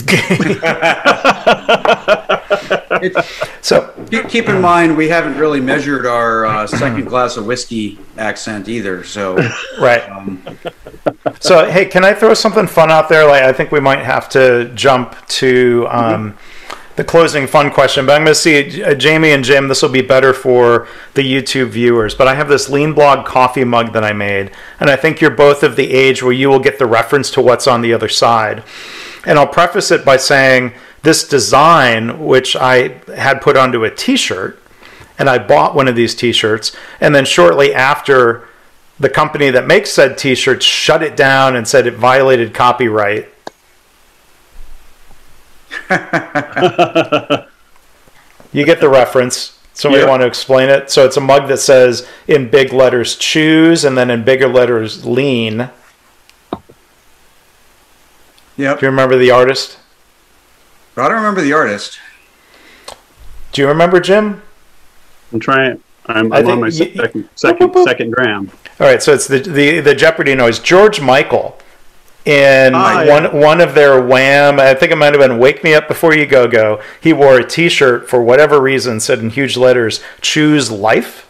so keep in mind we haven't really measured our uh, second glass of whiskey accent either. So right. Um, so hey, can I throw something fun out there? Like I think we might have to jump to. Um, mm-hmm the closing fun question, but I'm going to see uh, Jamie and Jim. This will be better for the YouTube viewers. But I have this Lean Blog coffee mug that I made, and I think you're both of the age where you will get the reference to what's on the other side. And I'll preface it by saying this design, which I had put onto a T-shirt, and I bought one of these T-shirts, and then shortly after, the company that makes said T-shirts shut it down and said it violated copyright you get the reference. Somebody want to explain it? So it's a mug that says in big letters choose and then in bigger letters lean. Yep. Do you remember the artist? I don't remember the artist. Do you remember Jim? I'm trying. I'm, I'm on my you, second, second, second dram. All right, so it's the, the the Jeopardy noise. George Michael in ah, one yeah. one of their Wham. I think it might have been "Wake Me Up Before You Go Go." He wore a T-shirt for whatever reason, said in huge letters, "Choose Life,"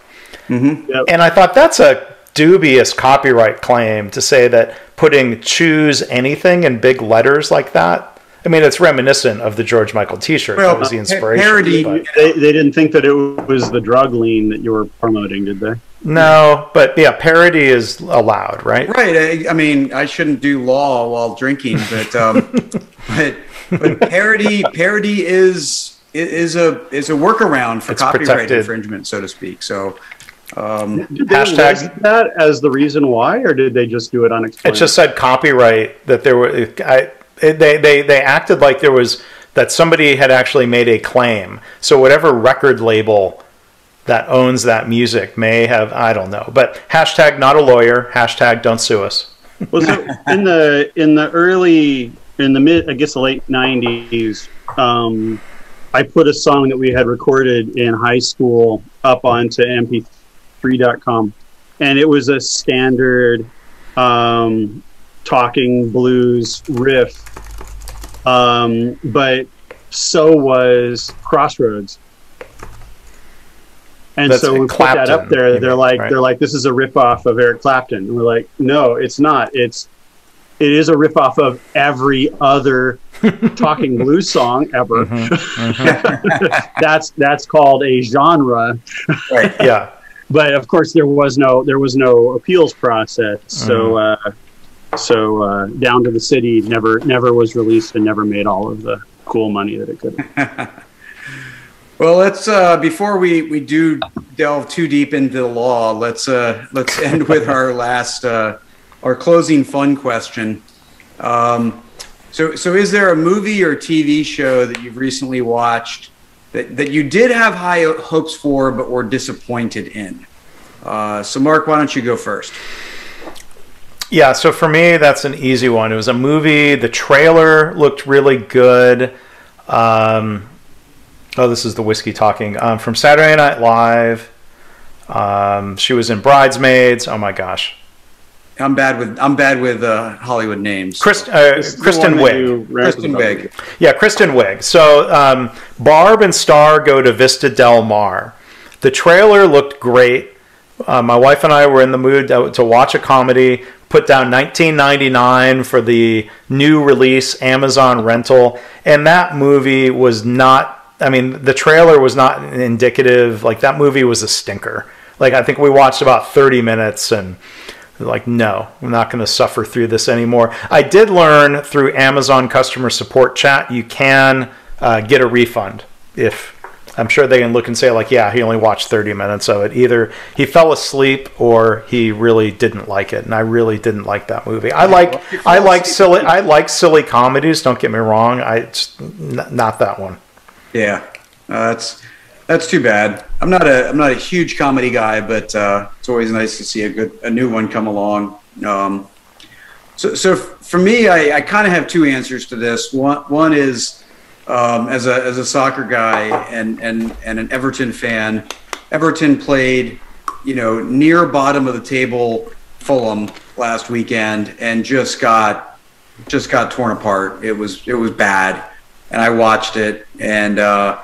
mm-hmm. yep. and I thought that's a dubious copyright claim to say that putting "choose anything" in big letters like that. I mean, it's reminiscent of the George Michael T-shirt. Well, that was the inspiration. Parody. They, they didn't think that it was the drug lean that you were promoting, did they? No, but yeah, parody is allowed, right? Right. I, I mean, I shouldn't do law while drinking, but um, but but parody parody is is a is a workaround for it's copyright protected. infringement, so to speak. So. Um, did they hashtag that as the reason why, or did they just do it unexplained? It just said copyright that there were. I, they they they acted like there was that somebody had actually made a claim. So whatever record label that owns that music may have I don't know. But hashtag not a lawyer, hashtag don't sue us. well, so in the in the early in the mid I guess the late nineties, um, I put a song that we had recorded in high school up onto mp3.com. And it was a standard um, talking blues riff. Um, but so was Crossroads and That's so we put that up there. They're like, right? they're like, this is a ripoff of Eric Clapton. And we're like, no, it's not. It's it is a ripoff of every other talking blues song ever. Mm-hmm, mm-hmm. that's that's called a genre. Right. Yeah. but of course, there was no there was no appeals process. So mm. uh, so uh, down to the city never never was released and never made all of the cool money that it could. Well, let's uh, before we, we do delve too deep into the law, let's uh, let's end with our last uh, our closing fun question. Um, so, so is there a movie or TV show that you've recently watched that, that you did have high hopes for but were disappointed in. Uh, so, Mark, why don't you go first? Yeah, so for me, that's an easy one. It was a movie. The trailer looked really good. Um, oh, this is the whiskey talking um, from Saturday Night Live. Um, she was in Bridesmaids. Oh my gosh, I'm bad with I'm bad with uh, Hollywood names. Kristen, uh, Kristen Wiig. Kristen Wiig. Yeah, Kristen Wiig. So um, Barb and Star go to Vista Del Mar. The trailer looked great. Uh, my wife and I were in the mood to, to watch a comedy. Put down 19.99 for the new release Amazon rental, and that movie was not. I mean, the trailer was not indicative. Like that movie was a stinker. Like I think we watched about 30 minutes and like no i'm not going to suffer through this anymore. I did learn through amazon customer support chat you can uh, get a refund if i'm sure they can look and say like yeah he only watched 30 minutes of it. Either he fell asleep or he really didn't like it and i really didn't like that movie. I like i like silly i like silly comedies don't get me wrong. I it's not that one yeah uh, that's that's too bad. I'm not a I'm not a huge comedy guy, but uh, it's always nice to see a good a new one come along. Um, so so for me, I, I kind of have two answers to this. One one is um, as a as a soccer guy and and and an Everton fan. Everton played, you know, near bottom of the table Fulham last weekend and just got just got torn apart. It was it was bad, and I watched it and. Uh,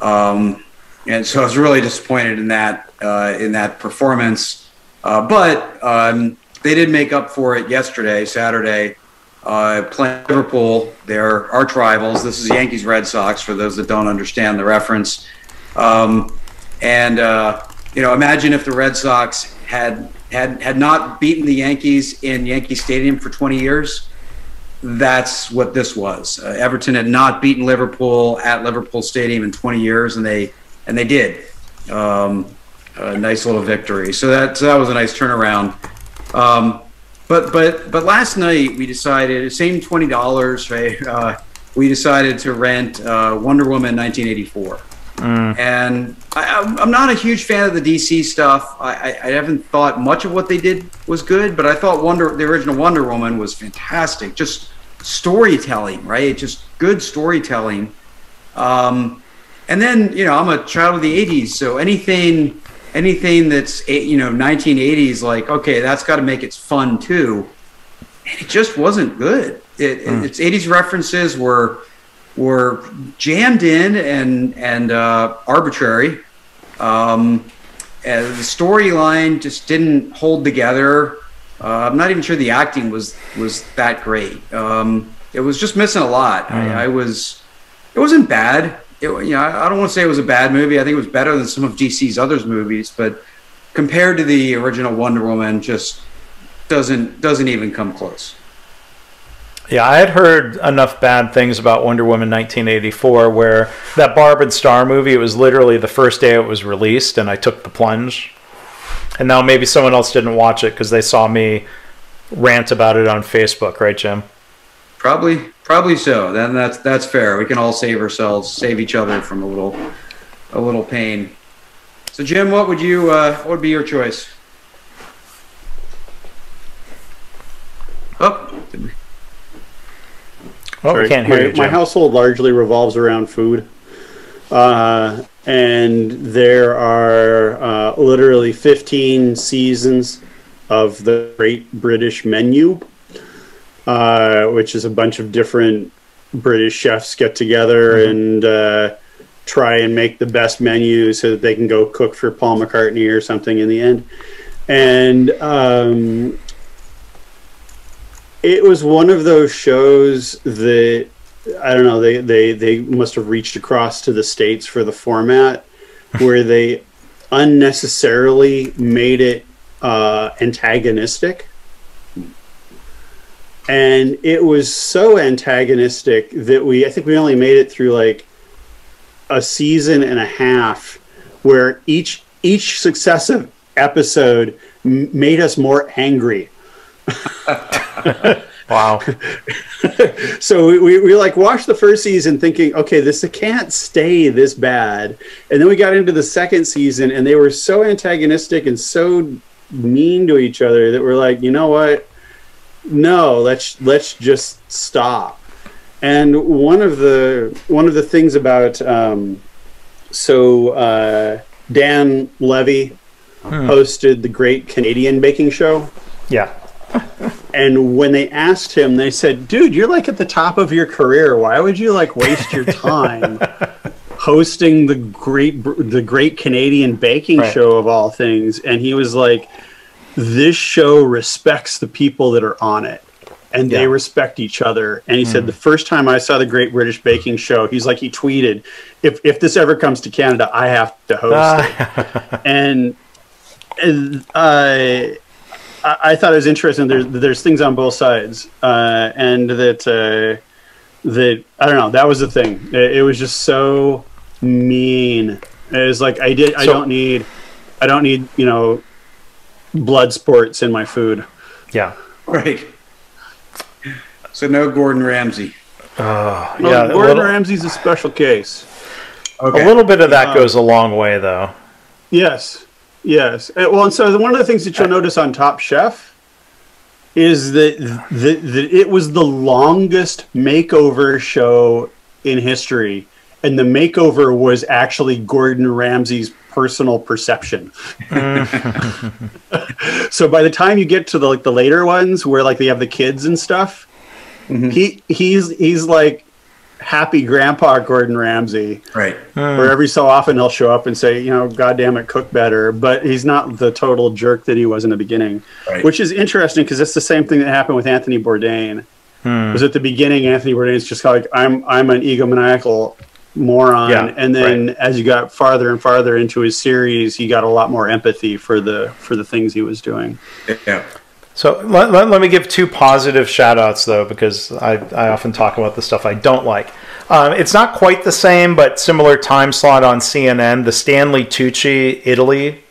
um, and so I was really disappointed in that uh, in that performance. Uh, but um, they did make up for it yesterday, Saturday, uh, playing Liverpool, their arch rivals. This is Yankees Red Sox for those that don't understand the reference. Um, and uh, you know, imagine if the Red Sox had had had not beaten the Yankees in Yankee Stadium for 20 years. That's what this was. Uh, Everton had not beaten Liverpool at Liverpool Stadium in 20 years, and they and they did. Um, a nice little victory. So that so that was a nice turnaround. Um, but but but last night we decided same twenty dollars. Right, uh, we decided to rent uh, Wonder Woman 1984. Mm. And I, am not a huge fan of the DC stuff. I, I, I, haven't thought much of what they did was good, but I thought Wonder, the original Wonder Woman, was fantastic. Just storytelling, right? Just good storytelling. Um, and then you know I'm a child of the '80s, so anything anything that's you know 1980s, like okay, that's got to make it fun too. And it just wasn't good. It, mm. Its '80s references were were jammed in and and uh, arbitrary. Um, and the storyline just didn't hold together. Uh, I'm not even sure the acting was was that great. Um, it was just missing a lot. Mm. I, I was. It wasn't bad it, you know, I don't want to say it was a bad movie. I think it was better than some of DC's others movies, but compared to the original Wonder Woman, just doesn't doesn't even come close. Yeah, I had heard enough bad things about Wonder Woman 1984 where that Barb and Star movie, it was literally the first day it was released and I took the plunge. And now maybe someone else didn't watch it because they saw me rant about it on Facebook, right, Jim? Probably, probably so. Then that's that's fair. We can all save ourselves, save each other from a little, a little pain. So, Jim, what would you, uh, what would be your choice? Oh. Oh, we can't hear my, you. Jim. My household largely revolves around food. Uh, and there are uh, literally 15 seasons of the Great British Menu uh, which is a bunch of different British chefs get together mm-hmm. and uh, try and make the best menu so that they can go cook for Paul McCartney or something in the end. And um, it was one of those shows that I don't know they, they they must have reached across to the states for the format where they unnecessarily made it uh, antagonistic and it was so antagonistic that we I think we only made it through like a season and a half where each each successive episode m- made us more angry. Wow. so we, we, like watched the first season thinking, okay, this can't stay this bad. And then we got into the second season and they were so antagonistic and so mean to each other that we're like, you know what? No, let's let's just stop. And one of the one of the things about um, so uh, Dan Levy hmm. hosted the Great Canadian Baking Show. Yeah. And when they asked him, they said, "Dude, you're like at the top of your career. Why would you like waste your time hosting the great the Great Canadian Baking right. Show of all things?" And he was like, "This show respects the people that are on it." and yeah. they respect each other. And he mm. said the first time I saw the Great British Baking Show, he's like he tweeted, "If if this ever comes to Canada, I have to host uh. it." and uh, I, I, thought it was interesting. There's there's things on both sides, uh, and that uh, that I don't know. That was the thing. It, it, was just so mean. It was like I did. I don't need. I don't need you know blood sports in my food. Yeah. Right. So no Gordon Ramsay. Uh, yeah, Gordon little, Ramsay's a special case. Okay. A little bit of that uh, goes a long way, though. Yes, yes. Uh, well, and so one of the things that you'll notice on Top Chef is that, that, that it was the longest makeover show in history, and the makeover was actually Gordon Ramsay's personal perception. so by the time you get to the like the later ones where like they have the kids and stuff, Mm-hmm. He he's he's like happy grandpa Gordon Ramsay. Right. Where every so often he'll show up and say, you know, God damn it, cook better. But he's not the total jerk that he was in the beginning. Right. Which is interesting because it's the same thing that happened with Anthony Bourdain. Hmm. Was at the beginning Anthony Bourdain's just like I'm I'm an egomaniacal moron yeah, and then right. as you got farther and farther into his series he got a lot more empathy for the for the things he was doing. Yeah. So let, let, let, me give two positive shout outs though, because I, I often talk about the stuff I don't like. Um, it's not quite the same, but similar time slot on CNN. The Stanley Tucci Italy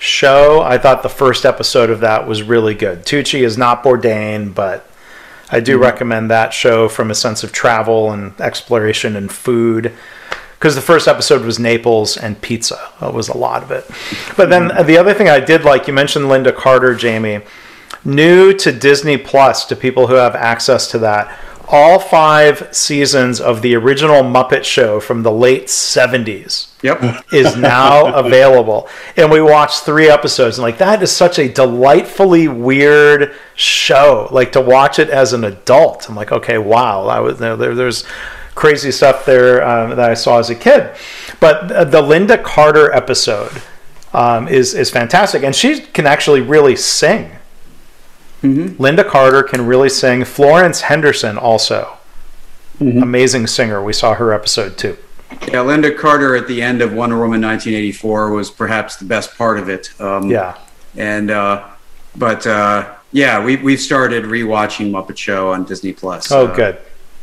show. I thought the first episode of that was really good. Tucci is not Bourdain, but I do mm-hmm. recommend that show from a sense of travel and exploration and food. Because the first episode was Naples and pizza. That was a lot of it. But then mm-hmm. the other thing I did like, you mentioned Lynda Carter, Jamie new to Disney Plus to people who have access to that. All five seasons of the original Muppet Show from the late 70s yep. is now available. And we watched three episodes, and like that is such a delightfully weird show. Like to watch it as an adult, I'm like, okay, wow, I was there. There's crazy stuff there um, that I saw as a kid. But the Lynda Carter episode um, is is fantastic, and she can actually really sing. Mm-hmm. Lynda Carter can really sing. Florence Henderson also, mm-hmm. amazing singer. We saw her episode too. Yeah, Lynda Carter at the end of Wonder Woman 1984 was perhaps the best part of it. Um, yeah, and uh, but uh, yeah, we we've started rewatching Muppet Show on Disney Plus. Oh, uh, good.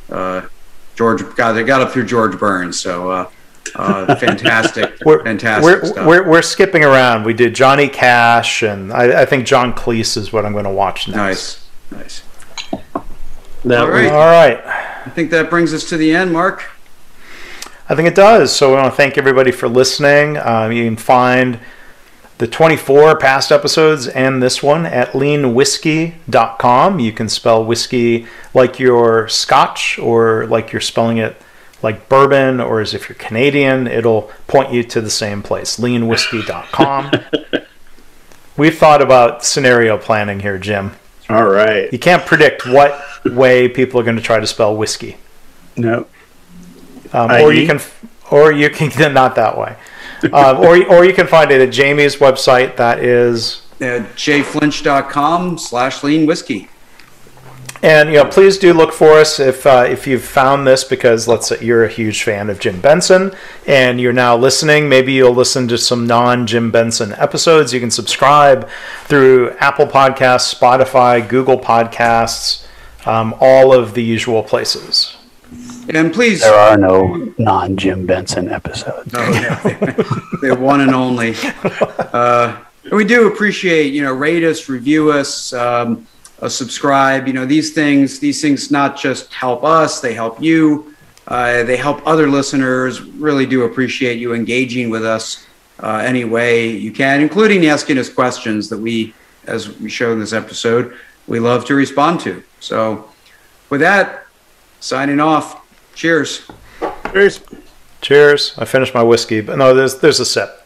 Uh, George got they got up through George Burns, so uh, fantastic, we're, fantastic we're, stuff. We're, we're skipping around. We did Johnny Cash, and I, I think John Cleese is what I'm going to watch next. Nice, nice. That all right, all right. I think that brings us to the end, Mark. I think it does. So we want to thank everybody for listening. Um, you can find the 24 past episodes and this one at leanwhiskey.com. You can spell whiskey like your scotch or like you're spelling it like bourbon or as if you're Canadian, it'll point you to the same place, leanwhiskey.com. We've thought about scenario planning here, Jim. All right. You can't predict what way people are going to try to spell whiskey. No. Um, or you can, or you can not that way. um, or or you can find it at Jamie's website. That is uh, jflinch.com slash lean whiskey. And you know, please do look for us if uh, if you've found this because let's say you're a huge fan of Jim Benson and you're now listening. Maybe you'll listen to some non Jim Benson episodes. You can subscribe through Apple Podcasts, Spotify, Google Podcasts, um, all of the usual places. And please, there are no non Jim Benson episodes. Oh, yeah. they're one and only. Uh, we do appreciate you know rate us, review us. Um, a subscribe. You know, these things, these things not just help us, they help you. Uh, they help other listeners. Really do appreciate you engaging with us uh, any way you can, including asking us questions that we, as we show in this episode, we love to respond to. So, with that, signing off. Cheers. Cheers. Cheers. I finished my whiskey, but no, there's there's a sip.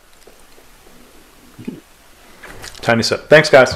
Tiny sip. Thanks, guys.